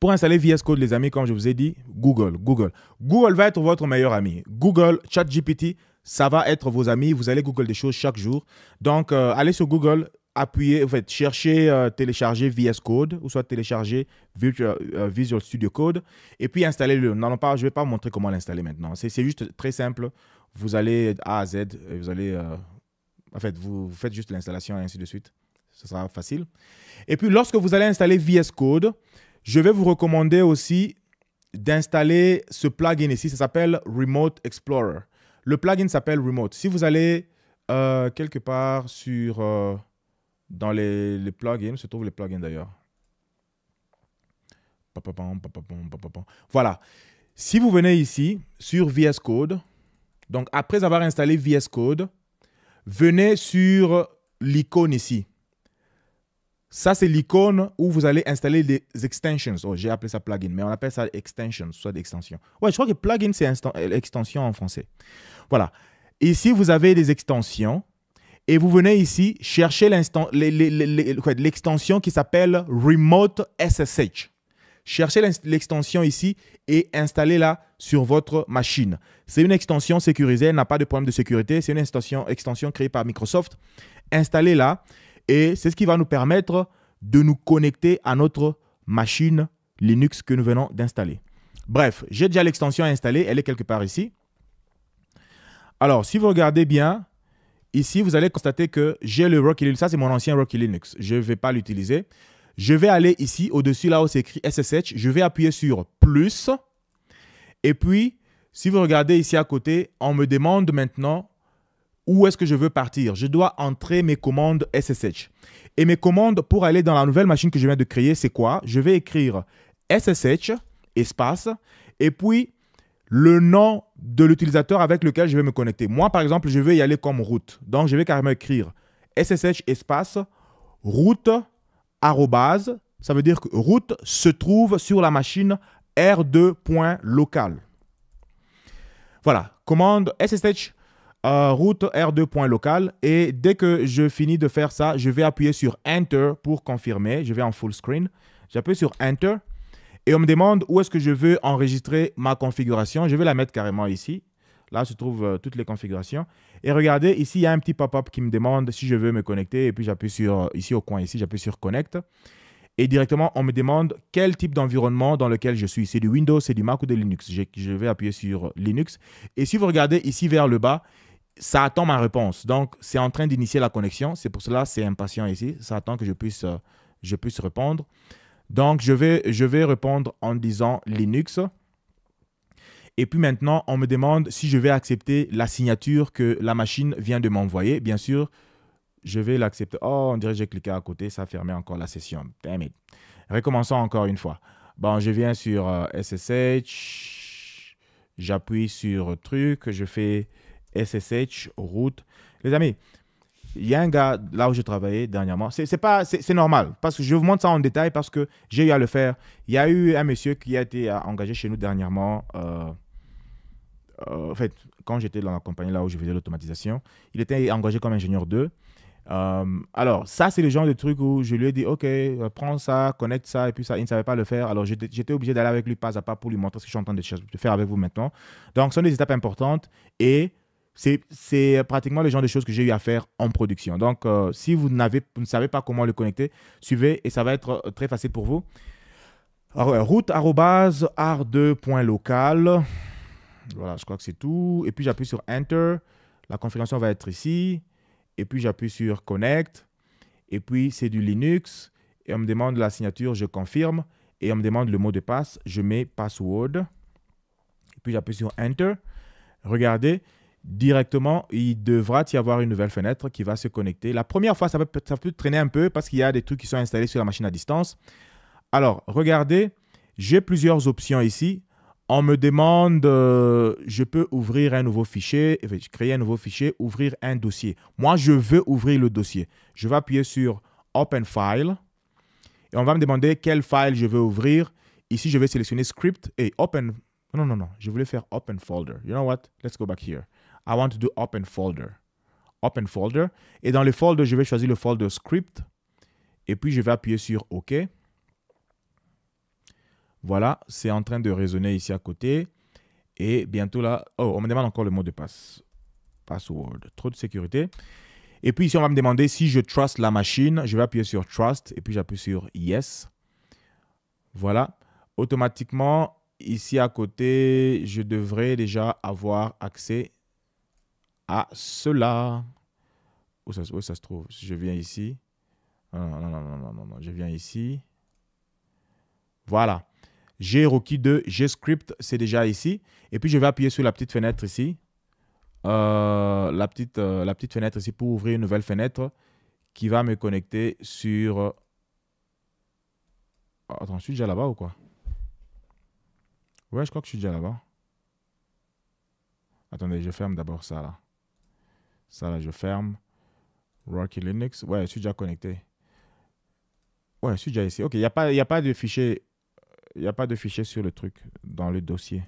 pour installer VS Code, les amis, comme je vous ai dit, Google, Google. Google va être votre meilleur ami. Google, ChatGPT, ça va être vos amis. Vous allez Google des choses chaque jour. Donc, euh, allez sur Google, appuyez, en fait, cherchez, euh, télécharger VS Code ou soit télécharger euh, Visual, Studio Code et puis installez-le. Non, non, pas, je ne vais pas vous montrer comment l'installer maintenant. C'est juste très simple. Vous allez A à Z, et vous allez, en fait, vous, faites juste l'installation et ainsi de suite. Ce sera facile. Et puis, lorsque vous allez installer VS Code, je vais vous recommander aussi d'installer ce plugin ici. Ça s'appelle Remote Explorer. Le plugin s'appelle Remote. Si vous allez quelque part sur dans les, les plugins, se trouvent les plugins d'ailleurs. Voilà. Si vous venez ici sur VS Code, donc après avoir installé VS Code, venez sur l'icône ici. Ça, c'est l'icône où vous allez installer des extensions. Oh, j'ai appelé ça plugin, mais on appelle ça extensions, soit d'extension. Ouais, je crois que plugin, c'est extension en français. Voilà. Ici, vous avez des extensions et vous venez ici chercher l'extension qui s'appelle Remote SSH. Cherchez l'extension ici et installez-la sur votre machine. C'est une extension sécurisée, elle n'a pas de problème de sécurité. C'est une extension, extension créée par Microsoft. Installez-la et c'est ce qui va nous permettre de nous connecter à notre machine Linux que nous venons d'installer. Bref, j'ai déjà l'extension installée, elle est quelque part ici. Alors, si vous regardez bien, Ici, vous allez constater que j'ai le Rocky Linux. Ça, c'est mon ancien Rocky Linux. Je ne vais pas l'utiliser. Je vais aller ici, au-dessus, là où c'est écrit SSH. Je vais appuyer sur plus. Et puis, si vous regardez ici à côté, on me demande maintenant où est-ce que je veux partir. Je dois entrer mes commandes SSH. Et mes commandes pour aller dans la nouvelle machine que je viens de créer, c'est quoi? Je vais écrire SSH, espace, et puis le nom de l'utilisateur avec lequel je vais me connecter. Moi, par exemple, je veux y aller comme route. Donc, je vais carrément écrire SSH espace route arrobase. Ça veut dire que route se trouve sur la machine R2.local. Voilà, commande SSH route R2.local. Et dès que je finis de faire ça, je vais appuyer sur Enter pour confirmer. Je vais en full screen. J'appuie sur Enter. Et on me demande où est-ce que je veux enregistrer ma configuration. Je vais la mettre carrément ici. Là se trouvent euh, toutes les configurations. Et regardez, ici, il y a un petit pop-up qui me demande si je veux me connecter. Et puis, j'appuie sur, euh, ici au coin, ici, j'appuie sur Connect. Et directement, on me demande quel type d'environnement dans lequel je suis. C'est du Windows, c'est du Mac ou de Linux? Je vais appuyer sur Linux. Et si vous regardez ici vers le bas, ça attend ma réponse. Donc, c'est en train d'initier la connexion. C'est pour cela c'est impatient ici. Ça attend que je puisse, euh, je puisse répondre. Donc, je vais, je vais répondre en disant Linux. Et puis maintenant, on me demande si je vais accepter la signature que la machine vient de m'envoyer. Bien sûr, je vais l'accepter. Oh, on dirait que j'ai cliqué à côté, ça fermé encore la session. Damn it. Recommençons encore une fois. Bon, je viens sur SSH, euh, j'appuie sur truc, je fais SSH, route. Les amis, il y a un gars là où je travaillais dernièrement. C'est pas, c'est normal parce que je vous montre ça en détail parce que j'ai eu à le faire. Il y a eu un monsieur qui a été euh, engagé chez nous dernièrement. Euh, euh, en fait, quand j'étais dans la compagnie là où je faisais l'automatisation, il était engagé comme ingénieur 2. alors, ça, c'est le genre de truc où je lui ai dit, OK, prends ça, connecte ça, et puis ça, il ne savait pas le faire. Alors, j'étais obligé d'aller avec lui pas à pas pour lui montrer ce que je suis en train de faire avec vous maintenant. Donc, ce sont des étapes importantes et c'est pratiquement le genre de choses que j'ai eu à faire en production. Donc, euh, si vous, ne savez pas comment le connecter, suivez et ça va être euh, très facile pour vous. route art2.local. Voilà, je crois que c'est tout. Et puis, j'appuie sur Enter. La configuration va être ici. Et puis, j'appuie sur Connect. Et puis, c'est du Linux. Et on me demande la signature, je confirme. Et on me demande le mot de passe, je mets password. Et puis, j'appuie sur Enter. Regardez, directement, il devra y avoir une nouvelle fenêtre qui va se connecter. La première fois, ça peut, traîner un peu parce qu'il y a des trucs qui sont installés sur la machine à distance. Alors, regardez, j'ai plusieurs options ici. On me demande, euh, je peux ouvrir un nouveau fichier, créer un nouveau fichier, ouvrir un dossier. Moi, je veux ouvrir le dossier. Je vais appuyer sur Open File et on va me demander quel file je veux ouvrir. Ici, je vais sélectionner Script et Open. Non, non, non, je voulais faire Open Folder. You know what? Let's go back here. I want to do Open Folder. Open Folder. Et dans le folder, je vais choisir le folder Script. Et puis, je vais appuyer sur OK. Voilà, c'est en train de résonner ici à côté. Et bientôt là, oh, on me demande encore le mot de passe. Password. Trop de sécurité. Et puis ici, on va me demander si je trust la machine. Je vais appuyer sur Trust et puis j'appuie sur Yes. Voilà. Automatiquement, ici à côté, je devrais déjà avoir accès à cela. Où ça, où ça se trouve? Je viens ici. Non, non, non, non, non, non. Je viens ici. Voilà. G-Rocky 2, G-Script, c'est déjà ici. Et puis, je vais appuyer sur la petite fenêtre ici. Euh, la, petite, euh, la petite fenêtre ici pour ouvrir une nouvelle fenêtre qui va me connecter sur... Euh, attends, je suis déjà là-bas ou quoi? Ouais, je crois que je suis déjà là-bas. Attendez, je ferme d'abord ça là. Ça là, je ferme. Rocky Linux. Ouais, je suis déjà connecté. Ouais, je suis déjà ici. Ok, il n'y a, pas, a pas de fichier il a pas de fichier sur le truc, dans le dossier.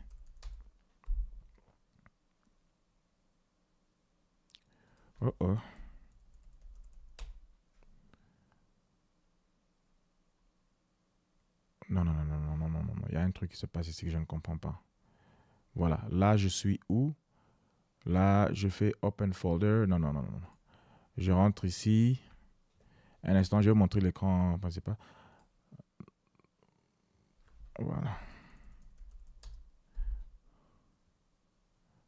Oh oh. Non, non, non, non, non, non, non, non. Il y a un truc qui se passe ici que je ne comprends pas. Voilà. Là, je suis où? Là, je fais Open Folder. Non, non, non, non. Je rentre ici. Un instant, je vais vous montrer l'écran. Voilà.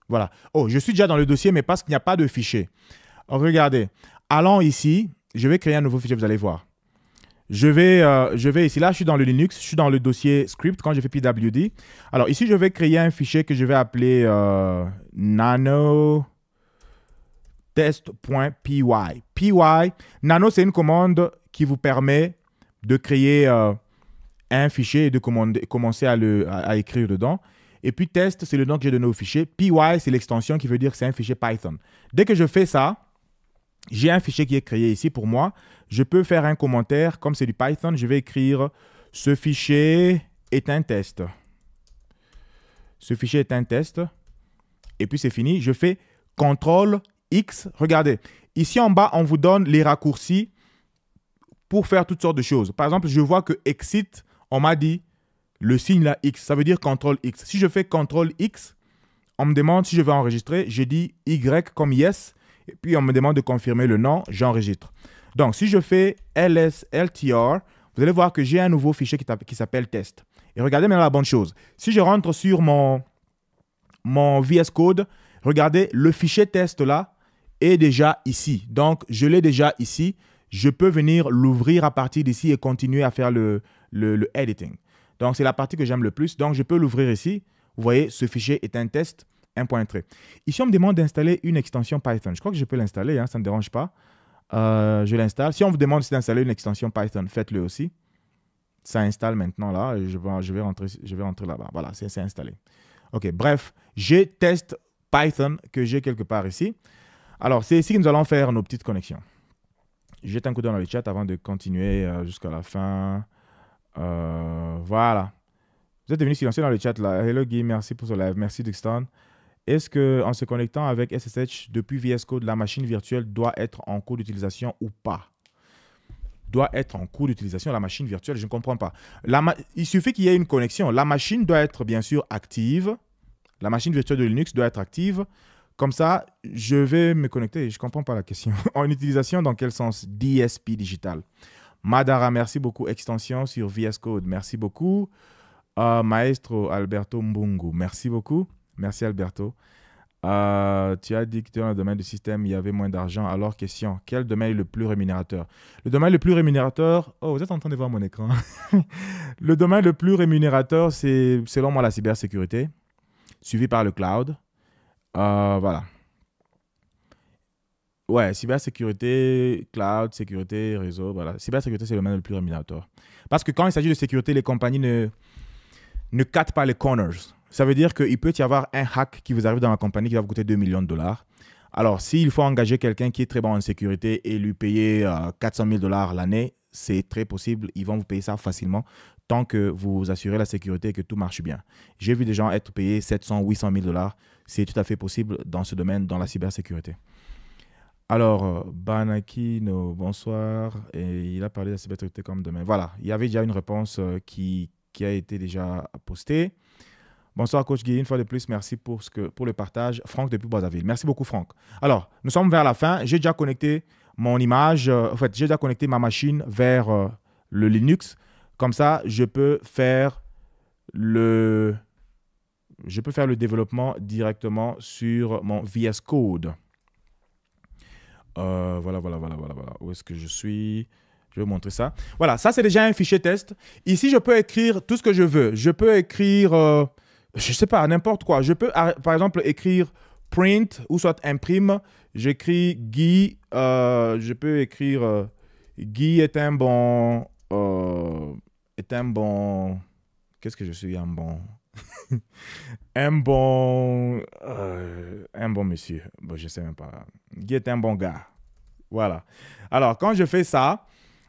Voilà. Oh, je suis déjà dans le dossier, mais parce qu'il n'y a pas de fichier. regardez. Allons ici. Je vais créer un nouveau fichier, vous allez voir. Je vais, euh, je vais ici, là, je suis dans le Linux, je suis dans le dossier script quand je fais pwd. Alors ici, je vais créer un fichier que je vais appeler euh, nano test.py. Py, nano, c'est une commande qui vous permet de créer euh, un fichier et de commencer à, le, à, écrire dedans. Et puis test, c'est le nom que j'ai donné au fichier. Py, c'est l'extension qui veut dire que c'est un fichier Python. Dès que je fais ça, j'ai un fichier qui est créé ici pour moi. Je peux faire un commentaire. Comme c'est du Python, je vais écrire ce fichier est un test. Ce fichier est un test. Et puis c'est fini. Je fais CTRL X. Regardez, ici en bas, on vous donne les raccourcis pour faire toutes sortes de choses. Par exemple, je vois que exit on m'a dit le signe là X, ça veut dire CTRL X. Si je fais CTRL X, on me demande si je veux enregistrer, je dis Y comme yes, et puis on me demande de confirmer le nom, j'enregistre. Donc si je fais LSLTR, vous allez voir que j'ai un nouveau fichier qui, s'appelle test. Et regardez maintenant la bonne chose. Si je rentre sur mon, mon VS Code, regardez, le fichier test là est déjà ici. Donc je l'ai déjà ici. Je peux venir l'ouvrir à partir d'ici et continuer à faire le, le, editing. Donc, c'est la partie que j'aime le plus. Donc, je peux l'ouvrir ici. Vous voyez, ce fichier est un test, un point trait. Ici, on me demande d'installer une extension Python. Je crois que je peux l'installer, hein, ça ne dérange pas. Euh, je l'installe. Si on vous demande d'installer une extension Python, faites-le aussi. Ça installe maintenant là. Je vais, rentrer là-bas. Voilà, c'est installé. OK, bref, j'ai test Python que j'ai quelque part ici. Alors, c'est ici que nous allons faire nos petites connexions. Jette un coup d'œil dans le chat avant de continuer euh, jusqu'à la fin. Euh, voilà. Vous êtes devenu silencieux dans le chat là. Hello Guy, merci pour ce live. Merci Dixon. Est-ce que en se connectant avec SSH depuis VS Code, la machine virtuelle doit être en cours d'utilisation ou pas? Doit être en cours d'utilisation la machine virtuelle, je ne comprends pas. Il suffit qu'il y ait une connexion. La machine doit être bien sûr active. La machine virtuelle de Linux doit être active. Comme ça, je vais me connecter. Je ne comprends pas la question. en utilisation, dans quel sens? DSP digital Madara, merci beaucoup. Extension sur VS Code, merci beaucoup. Euh, Maestro Alberto Mbungu, merci beaucoup. Merci Alberto. Euh, tu as dit que dans le domaine du système, il y avait moins d'argent. Alors, question, quel domaine est le plus rémunérateur? Le domaine le plus rémunérateur... Oh, vous êtes en train de voir mon écran. le domaine le plus rémunérateur, c'est selon moi la cybersécurité, suivi par le cloud. Euh, voilà. Ouais, cybersécurité, cloud, sécurité, réseau, voilà. Cybersécurité, c'est le domaine le plus rémunérateur. Parce que quand il s'agit de sécurité, les compagnies ne, ne captent pas les corners. Ça veut dire qu'il peut y avoir un hack qui vous arrive dans la compagnie qui va vous coûter 2 millions de dollars. Alors, s'il faut engager quelqu'un qui est très bon en sécurité et lui payer 400 000 dollars l'année, c'est très possible. Ils vont vous payer ça facilement tant que vous assurez la sécurité et que tout marche bien. J'ai vu des gens être payés 700, 800 000 dollars. C'est tout à fait possible dans ce domaine, dans la cybersécurité. Alors, euh, Banakino, bonsoir. Et il a parlé de la cybersécurité comme domaine. Voilà, il y avait déjà une réponse euh, qui, qui a été déjà postée. Bonsoir, coach Guy. Une fois de plus, merci pour, ce que, pour le partage. Franck depuis Brazzaville. Merci beaucoup, Franck. Alors, nous sommes vers la fin. J'ai déjà connecté mon image. Euh, en fait, j'ai déjà connecté ma machine vers euh, le Linux. Comme ça, je peux faire le, je peux faire le développement directement sur mon VS Code. Euh, voilà, voilà, voilà, voilà, voilà. Où est-ce que je suis? Je vais vous montrer ça. Voilà, ça c'est déjà un fichier test. Ici, je peux écrire tout ce que je veux. Je peux écrire je sais pas, n'importe quoi. Je peux, par exemple, écrire print ou soit imprime. J'écris Guy. Euh, je peux écrire euh, Guy est un bon. Euh, est un bon. Qu'est-ce que je suis un bon? Un bon. un bon monsieur. Bon, je sais même pas. Guy est un bon gars. Voilà. Alors, quand je fais ça,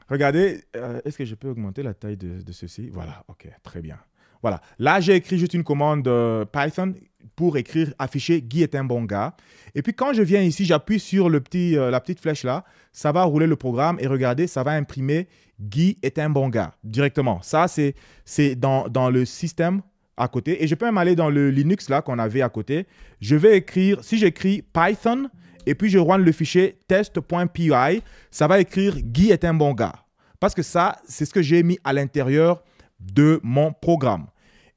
regardez, est-ce que je peux augmenter la taille de, de ceci? Voilà, ok, très bien. Voilà. Là, j'ai écrit juste une commande euh, Python pour écrire, afficher Guy est un bon gars. Et puis quand je viens ici, j'appuie sur euh, la petite flèche là, ça va rouler le programme et regardez, ça va imprimer Guy est un bon gars directement. Ça, c'est dans, dans le système à côté. Et je peux même aller dans le Linux là qu'on avait à côté. Je vais écrire, si j'écris Python et puis je run le fichier test.py, ça va écrire Guy est un bon gars. Parce que ça, c'est ce que j'ai mis à l'intérieur de mon programme.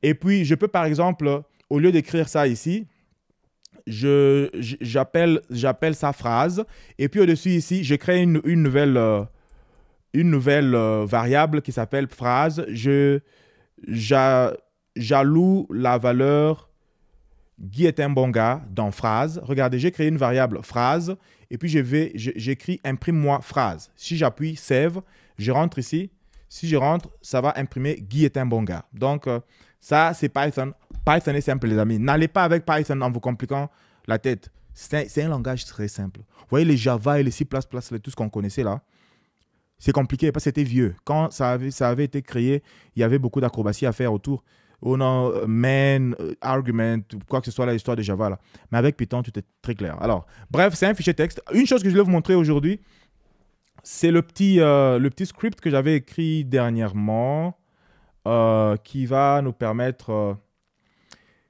Et puis, je peux par exemple, au lieu d'écrire ça ici, j'appelle j'appelle sa phrase. Et puis au-dessus ici, je crée une, nouvelle, euh, une nouvelle euh, variable qui s'appelle phrase. Je j'alloue la valeur Guy est un bon gars dans phrase. Regardez, j'ai créé une variable phrase et puis je vais j'écris imprime-moi phrase. Si j'appuie save, je rentre ici. Si je rentre, ça va imprimer Guy est un bon gars. Donc, euh, ça, c'est Python. Python est simple, les amis. N'allez pas avec Python en vous compliquant la tête. C'est un, langage très simple. Vous voyez les Java et les C++, tout ce qu'on connaissait là, c'est compliqué parce que c'était vieux. Quand ça avait, été créé, il y avait beaucoup d'acrobatie à faire autour. Oh non, main, euh, argument, quoi que ce soit l'histoire de Java là. Mais avec Python, tout est très clair. Alors, bref, c'est un fichier texte. Une chose que je vais vous montrer aujourd'hui, c'est euh, le petit script que j'avais écrit dernièrement. Euh, qui va nous permettre euh,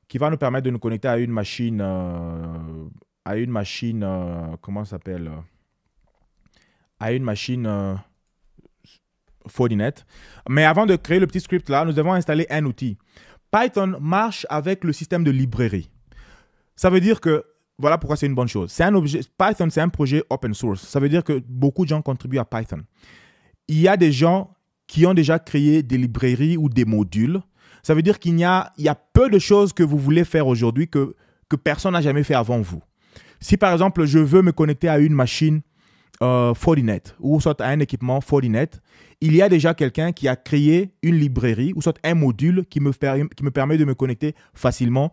qui va nous permettre de nous connecter à une machine euh, à une machine comment ça s'appelle à une machine Fortinet. Mais avant de créer le petit script là, nous devons installer un outil. Python marche avec le système de librairie. Ça veut dire que voilà pourquoi c'est une bonne chose. C'est un objet, Python, c'est un projet open source. Ça veut dire que beaucoup de gens contribuent à Python. Il y a des gens qui ont déjà créé des librairies ou des modules. Ça veut dire qu'il y a, peu de choses que vous voulez faire aujourd'hui que, personne n'a jamais fait avant vous. Si par exemple, je veux me connecter à une machine euh, Fortinet ou soit à un équipement Fortinet, il y a déjà quelqu'un qui a créé une librairie ou soit un module qui me, qui me permet de me connecter facilement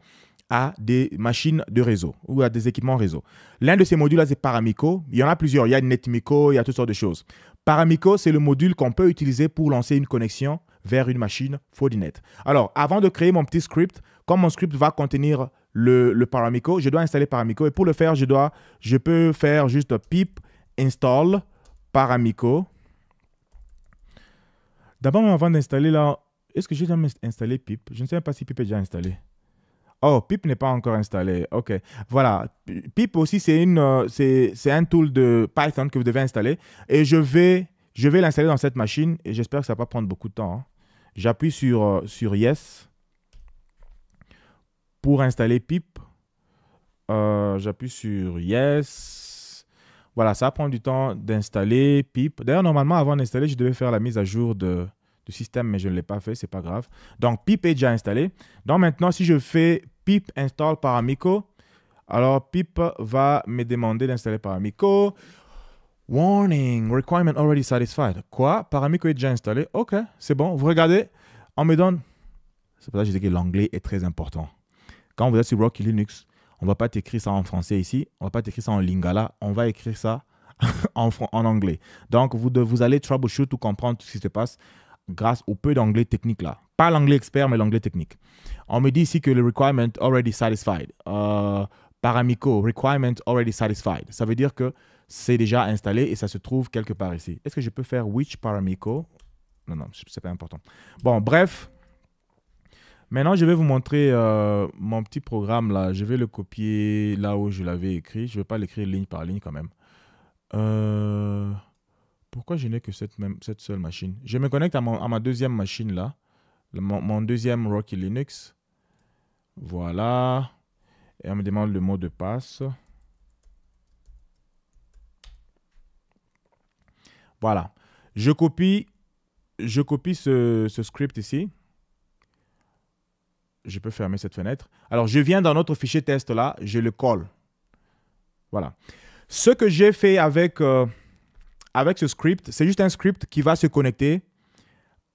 à des machines de réseau ou à des équipements réseau. L'un de ces modules-là, c'est Paramico. Il y en a plusieurs. Il y a Netmico, il y a toutes sortes de choses. Paramico, c'est le module qu'on peut utiliser pour lancer une connexion vers une machine Fortinet. Alors, avant de créer mon petit script, comme mon script va contenir le, Paramico, je dois installer Paramico. Et pour le faire, je, dois, je peux faire juste pip install Paramico. D'abord, avant d'installer là, est-ce que j'ai déjà installé pip? Je ne sais pas si pip est déjà installé. Oh, Pip n'est pas encore installé. OK. Voilà. Pip aussi, euh, c'est un tool de Python que vous devez installer. Et je vais, je vais l'installer dans cette machine et j'espère que ça va pas prendre beaucoup de temps. Hein. J'appuie sur, euh, sur Yes pour installer Pip. Euh, j'appuie sur Yes. Voilà, ça prend du temps d'installer PIP. D'ailleurs, normalement, avant d'installer, je devais faire la mise à jour de, du système, mais je ne l'ai pas fait, c'est pas grave. Donc, PIP est déjà installé. Donc, maintenant, si je fais PIP install par Amico, alors PIP va me demander d'installer par Amico. Warning, requirement already satisfied. Quoi? Paramico est déjà installé. Ok, c'est bon. Vous regardez, on me donne. C'est pour ça que je dis que l'anglais est très important. Quand vous êtes sur Rocky Linux, on ne va pas t'écrire ça en français ici, on ne va pas t'écrire ça en lingala, on va écrire ça en, anglais. Donc, vous, vous allez troubleshoot ou comprendre tout ce qui se passe grâce au peu d'anglais technique là. Pas l'anglais expert, mais l'anglais technique. On me dit ici que le requirement already satisfied. Euh, Paramico, requirement already satisfied. Ça veut dire que c'est déjà installé et ça se trouve quelque part ici. Est-ce que je peux faire which Paramico Non, non, c'est pas important. Bon, bref, Maintenant, je vais vous montrer euh, mon petit programme là. Je vais le copier là où je l'avais écrit. Je ne vais pas l'écrire ligne par ligne quand même. Euh, pourquoi je n'ai que cette, seule machine? Je me connecte à, ma deuxième machine là. mon, deuxième Rocky Linux. Voilà. Et on me demande le mot de passe. Voilà. Je copie, je copie ce script ici je peux fermer cette fenêtre. Alors, je viens dans notre fichier test là, je le colle. Voilà. Ce que j'ai fait avec, euh, avec ce script, c'est juste un script qui va se connecter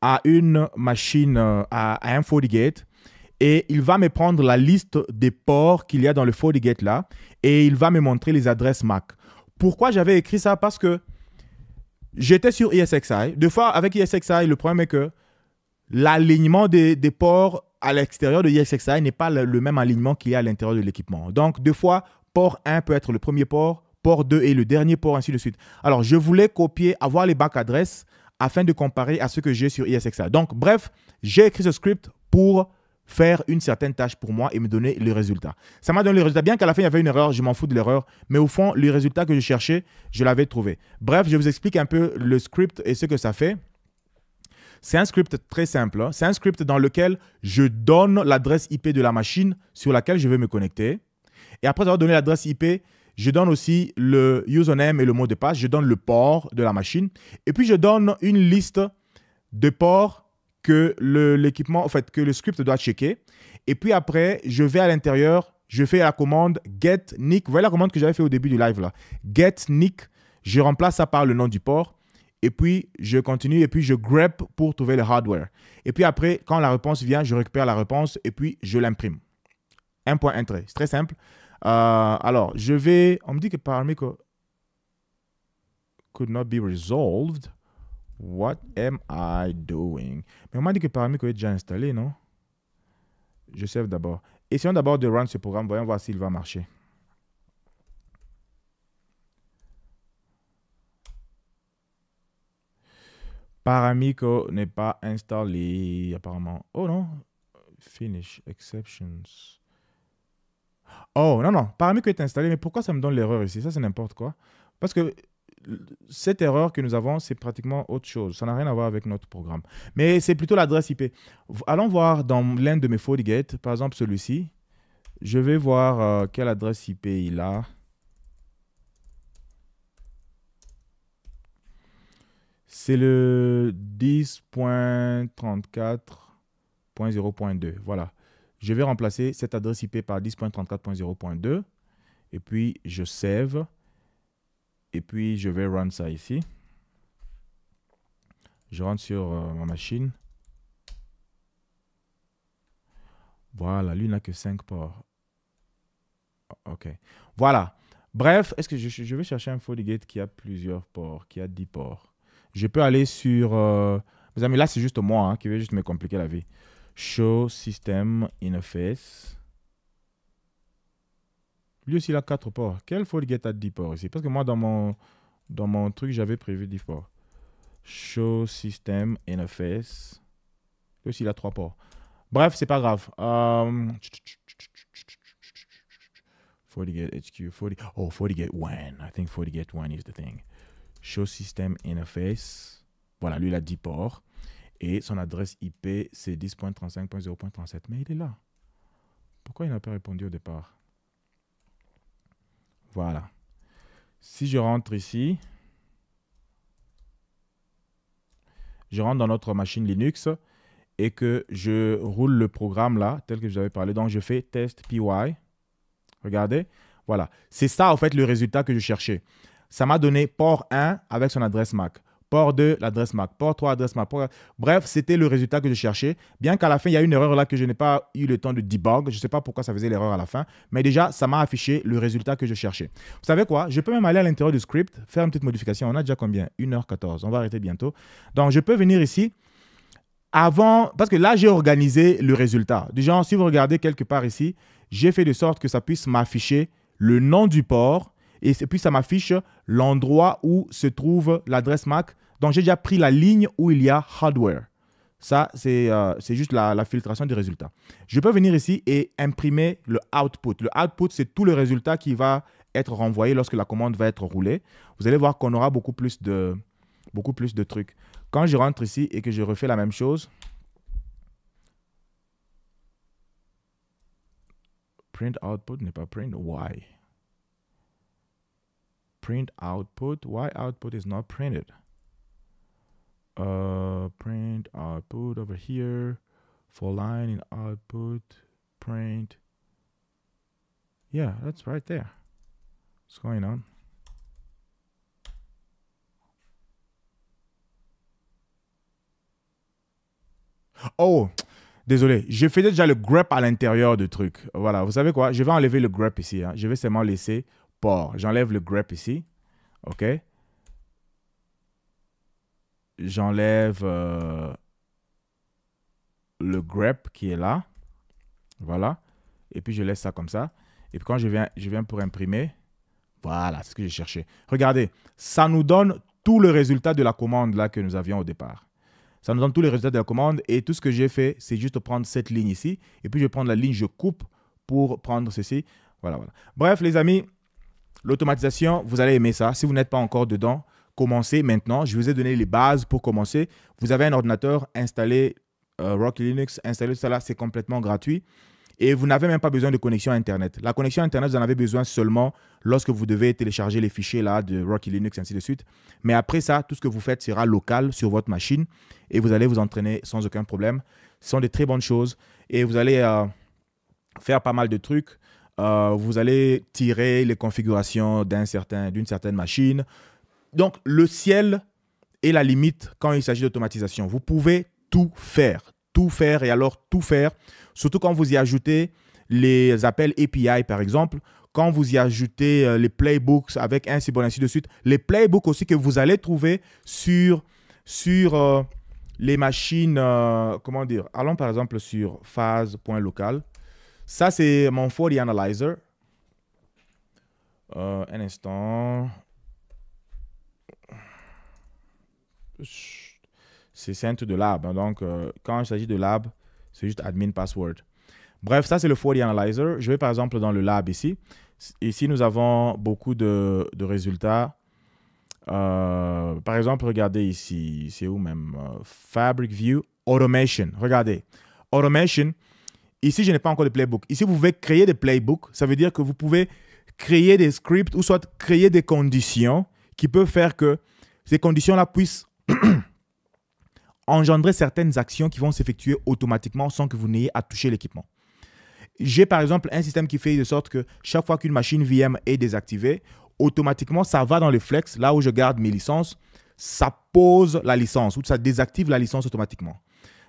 à une machine, euh, à, un FortiGate, et il va me prendre la liste des ports qu'il y a dans le FortiGate là, et il va me montrer les adresses MAC. Pourquoi j'avais écrit ça? Parce que j'étais sur ESXi. Deux fois, avec ESXi, le problème est que l'alignement des, ports à l'extérieur de ESXi n'est pas le, même alignement qu'il y a à l'intérieur de l'équipement. Donc, deux fois, port 1 peut être le premier port, port 2 est le dernier port, ainsi de suite. Alors, je voulais copier, avoir les back adresses afin de comparer à ce que j'ai sur ESXi. Donc, bref, j'ai écrit ce script pour faire une certaine tâche pour moi et me donner le résultat. Ça m'a donné le résultat. Bien qu'à la fin, il y avait une erreur, je m'en fous de l'erreur, mais au fond, le résultat que je cherchais, je l'avais trouvé. Bref, je vous explique un peu le script et ce que ça fait. C'est un script très simple. Hein. C'est un script dans lequel je donne l'adresse IP de la machine sur laquelle je vais me connecter. Et après avoir donné l'adresse IP, je donne aussi le username et le mot de passe. Je donne le port de la machine. Et puis, je donne une liste de ports que l'équipement, en fait, que le script doit checker. Et puis après, je vais à l'intérieur, je fais la commande get nick. Vous voyez la commande que j'avais fait au début du live là. Get nick. Je remplace ça par le nom du port et puis je continue et puis je grep pour trouver le hardware. Et puis après, quand la réponse vient, je récupère la réponse et puis je l'imprime. Un point entrée. C'est très simple. Euh, alors, je vais. On me dit que Paramico could not be resolved. What am I doing? Mais on m'a dit que Paramico est déjà installé, non? Je sais d'abord. Essayons d'abord de run ce programme. Voyons voir s'il va marcher. Paramico n'est pas installé, apparemment. Oh non. Finish exceptions. Oh non, non. Paramico est installé, mais pourquoi ça me donne l'erreur ici? Ça, c'est n'importe quoi. Parce que cette erreur que nous avons, c'est pratiquement autre chose. Ça n'a rien à voir avec notre programme. Mais c'est plutôt l'adresse IP. Allons voir dans l'un de mes FortiGate, par exemple celui-ci. Je vais voir euh, quelle adresse IP il a. C'est le 10.34.0.2. Voilà. Je vais remplacer cette adresse IP par 10.34.0.2. Et puis, je save. Et puis, je vais run ça ici. Je rentre sur euh, ma machine. Voilà, lui n'a que 5 ports. OK. Voilà. Bref, est-ce que je, vais chercher un FortiGate qui a plusieurs ports, qui a 10 ports? Je peux aller sur... Euh, mes amis, là, c'est juste moi hein, qui vais juste me compliquer la vie. Show System Interface. Lui aussi, il a 4 ports. Quel faut get à 10 ports ici? Parce que moi, dans mon, dans mon truc, j'avais prévu 10 ports. Show System Interface. Lui aussi, il a 3 ports. Bref, c'est pas grave. Um, FortiGate HQ, 40, oh, FortiGate 1. I think FortiGate 1 is the thing. Show System Interface. Voilà, lui, il a 10 ports. Et son adresse IP, c'est 10.35.0.37. Mais il est là. Pourquoi il n'a pas répondu au départ? Voilà. Si je rentre ici, je rentre dans notre machine Linux et que je roule le programme là, tel que j'avais parlé. Donc, je fais test py. Regardez. Voilà. C'est ça, en fait, le résultat que je cherchais. Ça m'a donné port 1 avec son adresse MAC. Port 2, l'adresse MAC. Port 3, adresse MAC. Bref, c'était le résultat que je cherchais. Bien qu'à la fin, il y a une erreur là que je n'ai pas eu le temps de debug. Je ne sais pas pourquoi ça faisait l'erreur à la fin. Mais déjà, ça m'a affiché le résultat que je cherchais. Vous savez quoi? Je peux même aller à l'intérieur du script, faire une petite modification. On a déjà combien? 1h14. On va arrêter bientôt. Donc, je peux venir ici. Avant, parce que là, j'ai organisé le résultat. Du genre, si vous regardez quelque part ici, j'ai fait de sorte que ça puisse m'afficher le nom du port et puis ça m'affiche l'endroit où se trouve l'adresse MAC. Donc j'ai déjà pris la ligne où il y a hardware. Ça, c'est euh, juste la, la, filtration des résultats. Je peux venir ici et imprimer le output. Le output, c'est tout le résultat qui va être renvoyé lorsque la commande va être roulée. Vous allez voir qu'on aura beaucoup plus, de, beaucoup plus de trucs. Quand je rentre ici et que je refais la même chose, print output n'est pas print, why? Print output? Why output is not printed? Uh, print output over here. For line in output, print. Yeah, that's right there. What's going on? Oh, désolé, je faisais déjà le grep à l'intérieur du truc. Voilà, vous savez quoi? Je vais enlever le grep ici. Hein. Je vais seulement laisser port. J'enlève le grep ici. OK? J'enlève euh, le grep qui est là. Voilà. Et puis je laisse ça comme ça. Et puis quand je viens, je viens pour imprimer, voilà, c'est ce que j'ai cherché. Regardez, ça nous donne tout le résultat de la commande là que nous avions au départ. Ça nous donne tous les résultats de la commande et tout ce que j'ai fait, c'est juste prendre cette ligne ici et puis je prends la ligne, je coupe pour prendre ceci. Voilà, voilà. Bref, les amis, L'automatisation, vous allez aimer ça. Si vous n'êtes pas encore dedans, commencez maintenant. Je vous ai donné les bases pour commencer. Vous avez un ordinateur installé, euh, Rocky Linux, installé ça là, c'est complètement gratuit. Et vous n'avez même pas besoin de connexion Internet. La connexion Internet, vous en avez besoin seulement lorsque vous devez télécharger les fichiers là de Rocky Linux, ainsi de suite. Mais après ça, tout ce que vous faites sera local sur votre machine et vous allez vous entraîner sans aucun problème. Ce sont des très bonnes choses et vous allez euh, faire pas mal de trucs. Euh, vous allez tirer les configurations d'une certain, certaine machine. Donc, le ciel est la limite quand il s'agit d'automatisation. Vous pouvez tout faire, tout faire et alors tout faire, surtout quand vous y ajoutez les appels API, par exemple, quand vous y ajoutez euh, les playbooks avec ainsi bon ainsi de suite, les playbooks aussi que vous allez trouver sur, sur euh, les machines, comment dire, allons par exemple sur phase.local. Ça, c'est mon 40 Analyzer. Euh, un instant. C'est centre de lab. Hein. Donc, euh, quand il s'agit de lab, c'est juste admin password. Bref, ça, c'est le 40 Analyzer. Je vais par exemple dans le lab ici. Ici, nous avons beaucoup de, résultats. Euh, par exemple, regardez ici. C'est où même? Fabric View Automation. Regardez. Automation, Ici, je n'ai pas encore de playbook. Ici, vous pouvez créer des playbooks. Ça veut dire que vous pouvez créer des scripts ou soit créer des conditions qui peuvent faire que ces conditions-là puissent engendrer certaines actions qui vont s'effectuer automatiquement sans que vous n'ayez à toucher l'équipement. J'ai par exemple un système qui fait de sorte que chaque fois qu'une machine VM est désactivée, automatiquement, ça va dans le flex, là où je garde mes licences, ça pose la licence ou ça désactive la licence automatiquement.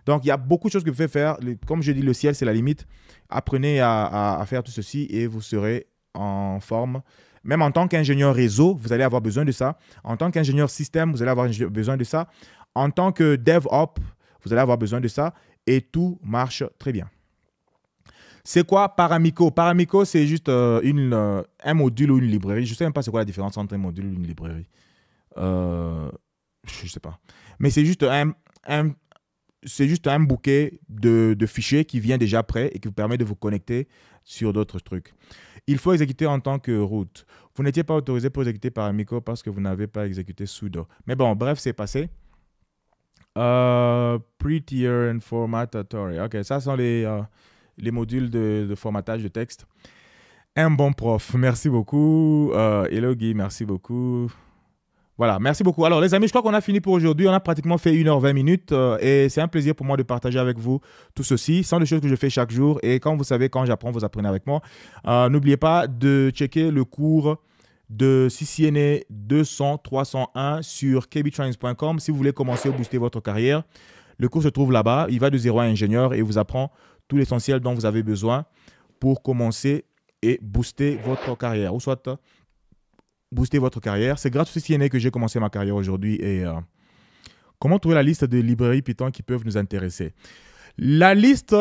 Donc, il y a beaucoup de choses que vous pouvez faire. Comme je dis, le ciel, c'est la limite. Apprenez à, faire tout ceci et vous serez en forme. Même en tant qu'ingénieur réseau, vous allez avoir besoin de ça. En tant qu'ingénieur système, vous allez avoir besoin de ça. En tant que DevOps, vous allez avoir besoin de ça. Et tout marche très bien. C'est quoi Paramico? Paramico, c'est juste euh, euh, un module ou une librairie. Je ne sais même pas c'est quoi la différence entre un module ou une librairie. Euh, je ne sais pas. Mais c'est juste un, c'est juste un bouquet de, fichiers qui vient déjà prêt et qui vous permet de vous connecter sur d'autres trucs. Il faut exécuter en tant que root. Vous n'étiez pas autorisé pour exécuter par Amico parce que vous n'avez pas exécuté sudo. Mais bon, bref, c'est passé. Euh, Prettier and formatatory. Ok, ça sont les, euh, les modules de, formatage de texte. Un bon prof. Merci beaucoup. Euh, hello Guy, merci beaucoup. Voilà, merci beaucoup. Alors, les amis, je crois qu'on a fini pour aujourd'hui. On a pratiquement fait 1h20 minutes euh, et c'est un plaisir pour moi de partager avec vous tout ceci. Ce sont des choses que je fais chaque jour et quand vous savez, quand j'apprends, vous apprenez avec moi. Euh, n'oubliez pas de checker le cours de CCNA 200 301 sur kbtrains.com si vous voulez commencer à booster votre carrière. Le cours se trouve là-bas. Il va de zéro à ingénieur et vous apprend tout l'essentiel dont vous avez besoin pour commencer et booster votre carrière. Ou soit booster votre carrière. C'est grâce au CNA que j'ai commencé ma carrière aujourd'hui. Et euh, comment trouver la liste de librairies Python qui peuvent nous intéresser? La liste,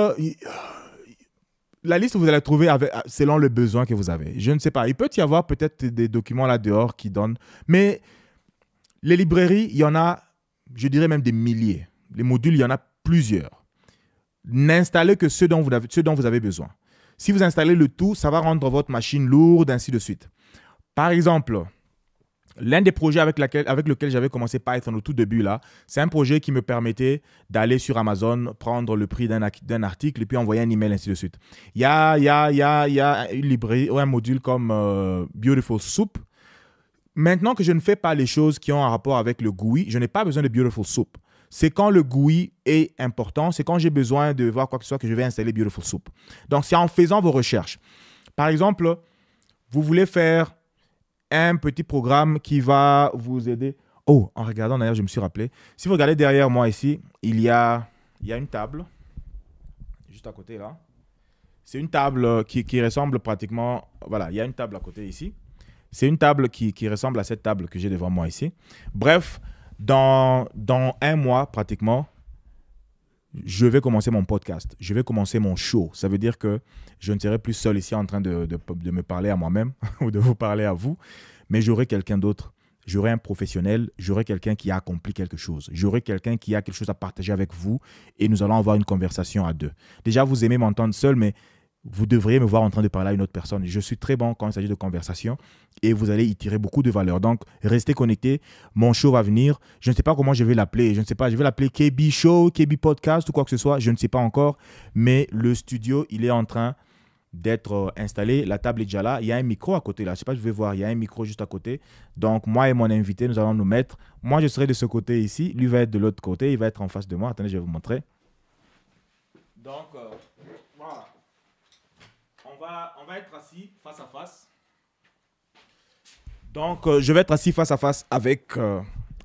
la liste, vous allez trouver avec, selon le besoin que vous avez. Je ne sais pas. Il peut y avoir peut-être des documents là dehors qui donnent. Mais les librairies, il y en a, je dirais même des milliers. Les modules, il y en a plusieurs. N'installez que ceux dont, vous ceux dont vous avez besoin. Si vous installez le tout, ça va rendre votre machine lourde, ainsi de suite. Par exemple, l'un des projets avec, lequel j'avais commencé Python au tout début, là, c'est un projet qui me permettait d'aller sur Amazon, prendre le prix d'un article et puis envoyer un email, ainsi de suite. Il y a, y a, y a, y a une librairie ou un module comme euh, Beautiful Soup. Maintenant que je ne fais pas les choses qui ont un rapport avec le GUI, je n'ai pas besoin de Beautiful Soup. C'est quand le GUI est important, c'est quand j'ai besoin de voir quoi que ce soit que je vais installer Beautiful Soup. Donc, c'est en faisant vos recherches. Par exemple, vous voulez faire un petit programme qui va vous aider. Oh, en regardant d'ailleurs, je me suis rappelé. Si vous regardez derrière moi ici, il y a, il y a une table, juste à côté là. C'est une table qui, qui, ressemble pratiquement. Voilà, il y a une table à côté ici. C'est une table qui, qui, ressemble à cette table que j'ai devant moi ici. Bref, dans, dans un mois pratiquement, je vais commencer mon podcast, je vais commencer mon show. Ça veut dire que je ne serai plus seul ici en train de, me parler à moi-même ou de vous parler à vous, mais j'aurai quelqu'un d'autre. J'aurai un professionnel, j'aurai quelqu'un qui a accompli quelque chose. J'aurai quelqu'un qui a quelque chose à partager avec vous et nous allons avoir une conversation à deux. Déjà, vous aimez m'entendre seul, mais vous devriez me voir en train de parler à une autre personne. Je suis très bon quand il s'agit de conversation et vous allez y tirer beaucoup de valeur. Donc, restez connectés. Mon show va venir. Je ne sais pas comment je vais l'appeler. Je ne sais pas. Je vais l'appeler KB Show, KB Podcast ou quoi que ce soit. Je ne sais pas encore. Mais le studio, il est en train d'être euh, installé. La table est déjà là. Il y a un micro à côté là. Je ne sais pas vous pouvez voir. Il y a un micro juste à côté. Donc, moi et mon invité, nous allons nous mettre. Moi, je serai de ce côté ici. Lui va être de l'autre côté. Il va être en face de moi. Attendez, je vais vous montrer. Donc, euh, on va être assis face à face. Donc, euh, je vais être assis face à face avec, euh,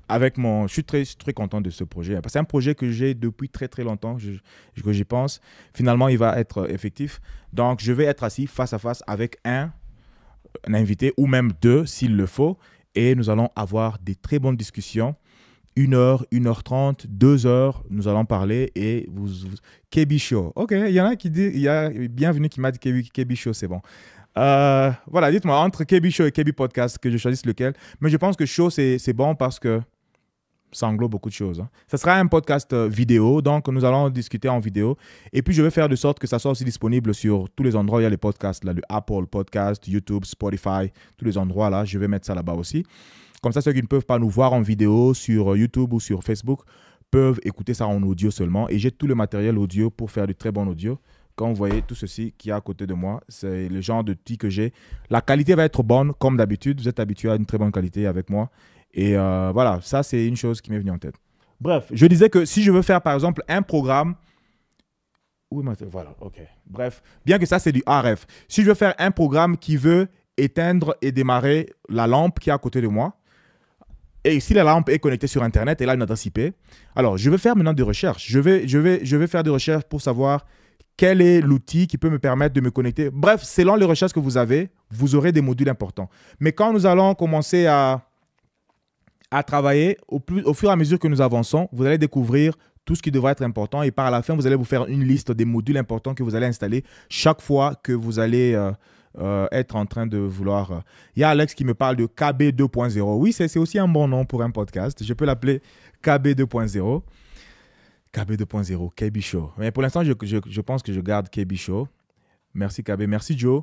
avec mon... Je suis très, très content de ce projet. C'est un projet que j'ai depuis très, très longtemps, que j'y pense. Finalement, il va être effectif. Donc, je vais être assis face à face avec un invité ou même deux, s'il le faut. Et nous allons avoir des très bonnes discussions une heure, une heure trente, deux heures, nous allons parler et vous, vous Show. Ok, il y en a qui dit, il y a bienvenue qui m'a dit KB, Show, c'est bon. Euh, voilà, dites-moi entre KB Show et KB Podcast que je choisisse lequel. Mais je pense que Show c'est bon parce que ça englobe beaucoup de choses. Hein. Ça sera un podcast euh, vidéo, donc nous allons discuter en vidéo. Et puis je vais faire de sorte que ça soit aussi disponible sur tous les endroits il y a les podcasts, là, le Apple Podcast, YouTube, Spotify, tous les endroits là. Je vais mettre ça là-bas aussi. Comme ça, ceux qui ne peuvent pas nous voir en vidéo sur YouTube ou sur Facebook peuvent écouter ça en audio seulement. Et j'ai tout le matériel audio pour faire du très bon audio. Quand vous voyez tout ceci qui est à côté de moi, c'est le genre de tic que j'ai. La qualité va être bonne, comme d'habitude. Vous êtes habitué à une très bonne qualité avec moi. Et euh, voilà, ça, c'est une chose qui m'est venue en tête. Bref, je disais que si je veux faire, par exemple, un programme. Voilà, ok. Bref, bien que ça, c'est du RF. Si je veux faire un programme qui veut éteindre et démarrer la lampe qui est à côté de moi, et si la lampe est connectée sur Internet, elle a une adresse IP. Alors, je vais faire maintenant des recherches. Je vais, je vais, je vais faire des recherches pour savoir quel est l'outil qui peut me permettre de me connecter. Bref, selon les recherches que vous avez, vous aurez des modules importants. Mais quand nous allons commencer à, à travailler, au, plus, au fur et à mesure que nous avançons, vous allez découvrir tout ce qui devrait être important. Et par la fin, vous allez vous faire une liste des modules importants que vous allez installer chaque fois que vous allez... Euh, euh, être en train de vouloir. Euh, il y a Alex qui me parle de KB 2.0. Oui, c'est aussi un bon nom pour un podcast. Je peux l'appeler KB 2.0. KB 2.0, KB Show. Mais pour l'instant, je, je, pense que je garde KB Show. Merci KB, merci Joe.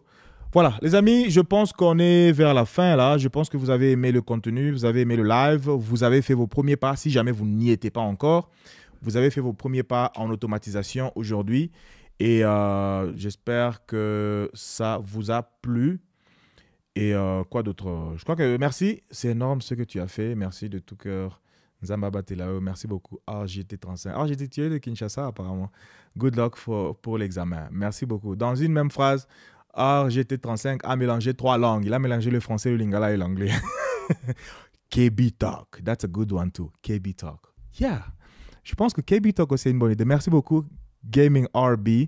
Voilà, les amis, je pense qu'on est vers la fin là. Je pense que vous avez aimé le contenu, vous avez aimé le live, vous avez fait vos premiers pas. Si jamais vous n'y étiez pas encore, vous avez fait vos premiers pas en automatisation aujourd'hui. Et euh, j'espère que ça vous a plu. Et euh, quoi d'autre? Je crois que merci. C'est énorme ce que tu as fait. Merci de tout cœur. Zamba Telao, merci beaucoup. RGT35. RGT, tu es de Kinshasa apparemment. Good luck for, pour l'examen. Merci beaucoup. Dans une même phrase, RGT35 a mélangé trois langues. Il a mélangé le français, le lingala et l'anglais. KB Talk. That's a good one too. KB Talk. Yeah. Je pense que KB Talk aussi est une bonne idée. Merci beaucoup, Gaming RB.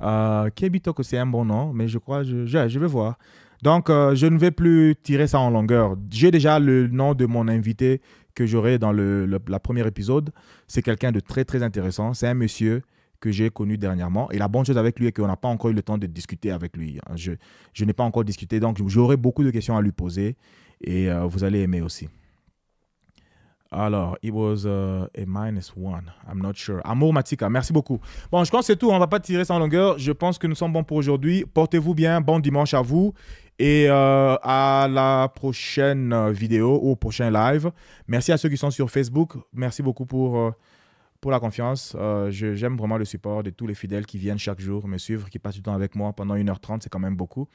Euh, KB Talk aussi un bon nom, mais je crois, je, je, vais voir. Donc, euh, je ne vais plus tirer ça en longueur. J'ai déjà le nom de mon invité que j'aurai dans le, la premier épisode. C'est quelqu'un de très, très intéressant. C'est un monsieur que j'ai connu dernièrement. Et la bonne chose avec lui est qu'on n'a pas encore eu le temps de discuter avec lui. Je, je n'ai pas encore discuté, donc j'aurai beaucoup de questions à lui poser et euh, vous allez aimer aussi. Alors, it was uh, a minus one. I'm not sure. Amour Matika, merci beaucoup. Bon, je pense que c'est tout. On ne va pas tirer sans longueur. Je pense que nous sommes bons pour aujourd'hui. Portez-vous bien. Bon dimanche à vous. Et euh, à la prochaine vidéo ou au prochain live. Merci à ceux qui sont sur Facebook. Merci beaucoup pour, euh, pour la confiance. Euh, j'aime vraiment le support de tous les fidèles qui viennent chaque jour me suivre, qui passent du temps avec moi pendant 1h30. C'est quand même beaucoup.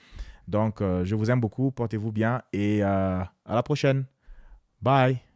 Donc, je vous aime beaucoup. Portez-vous bien et à la prochaine. Bye.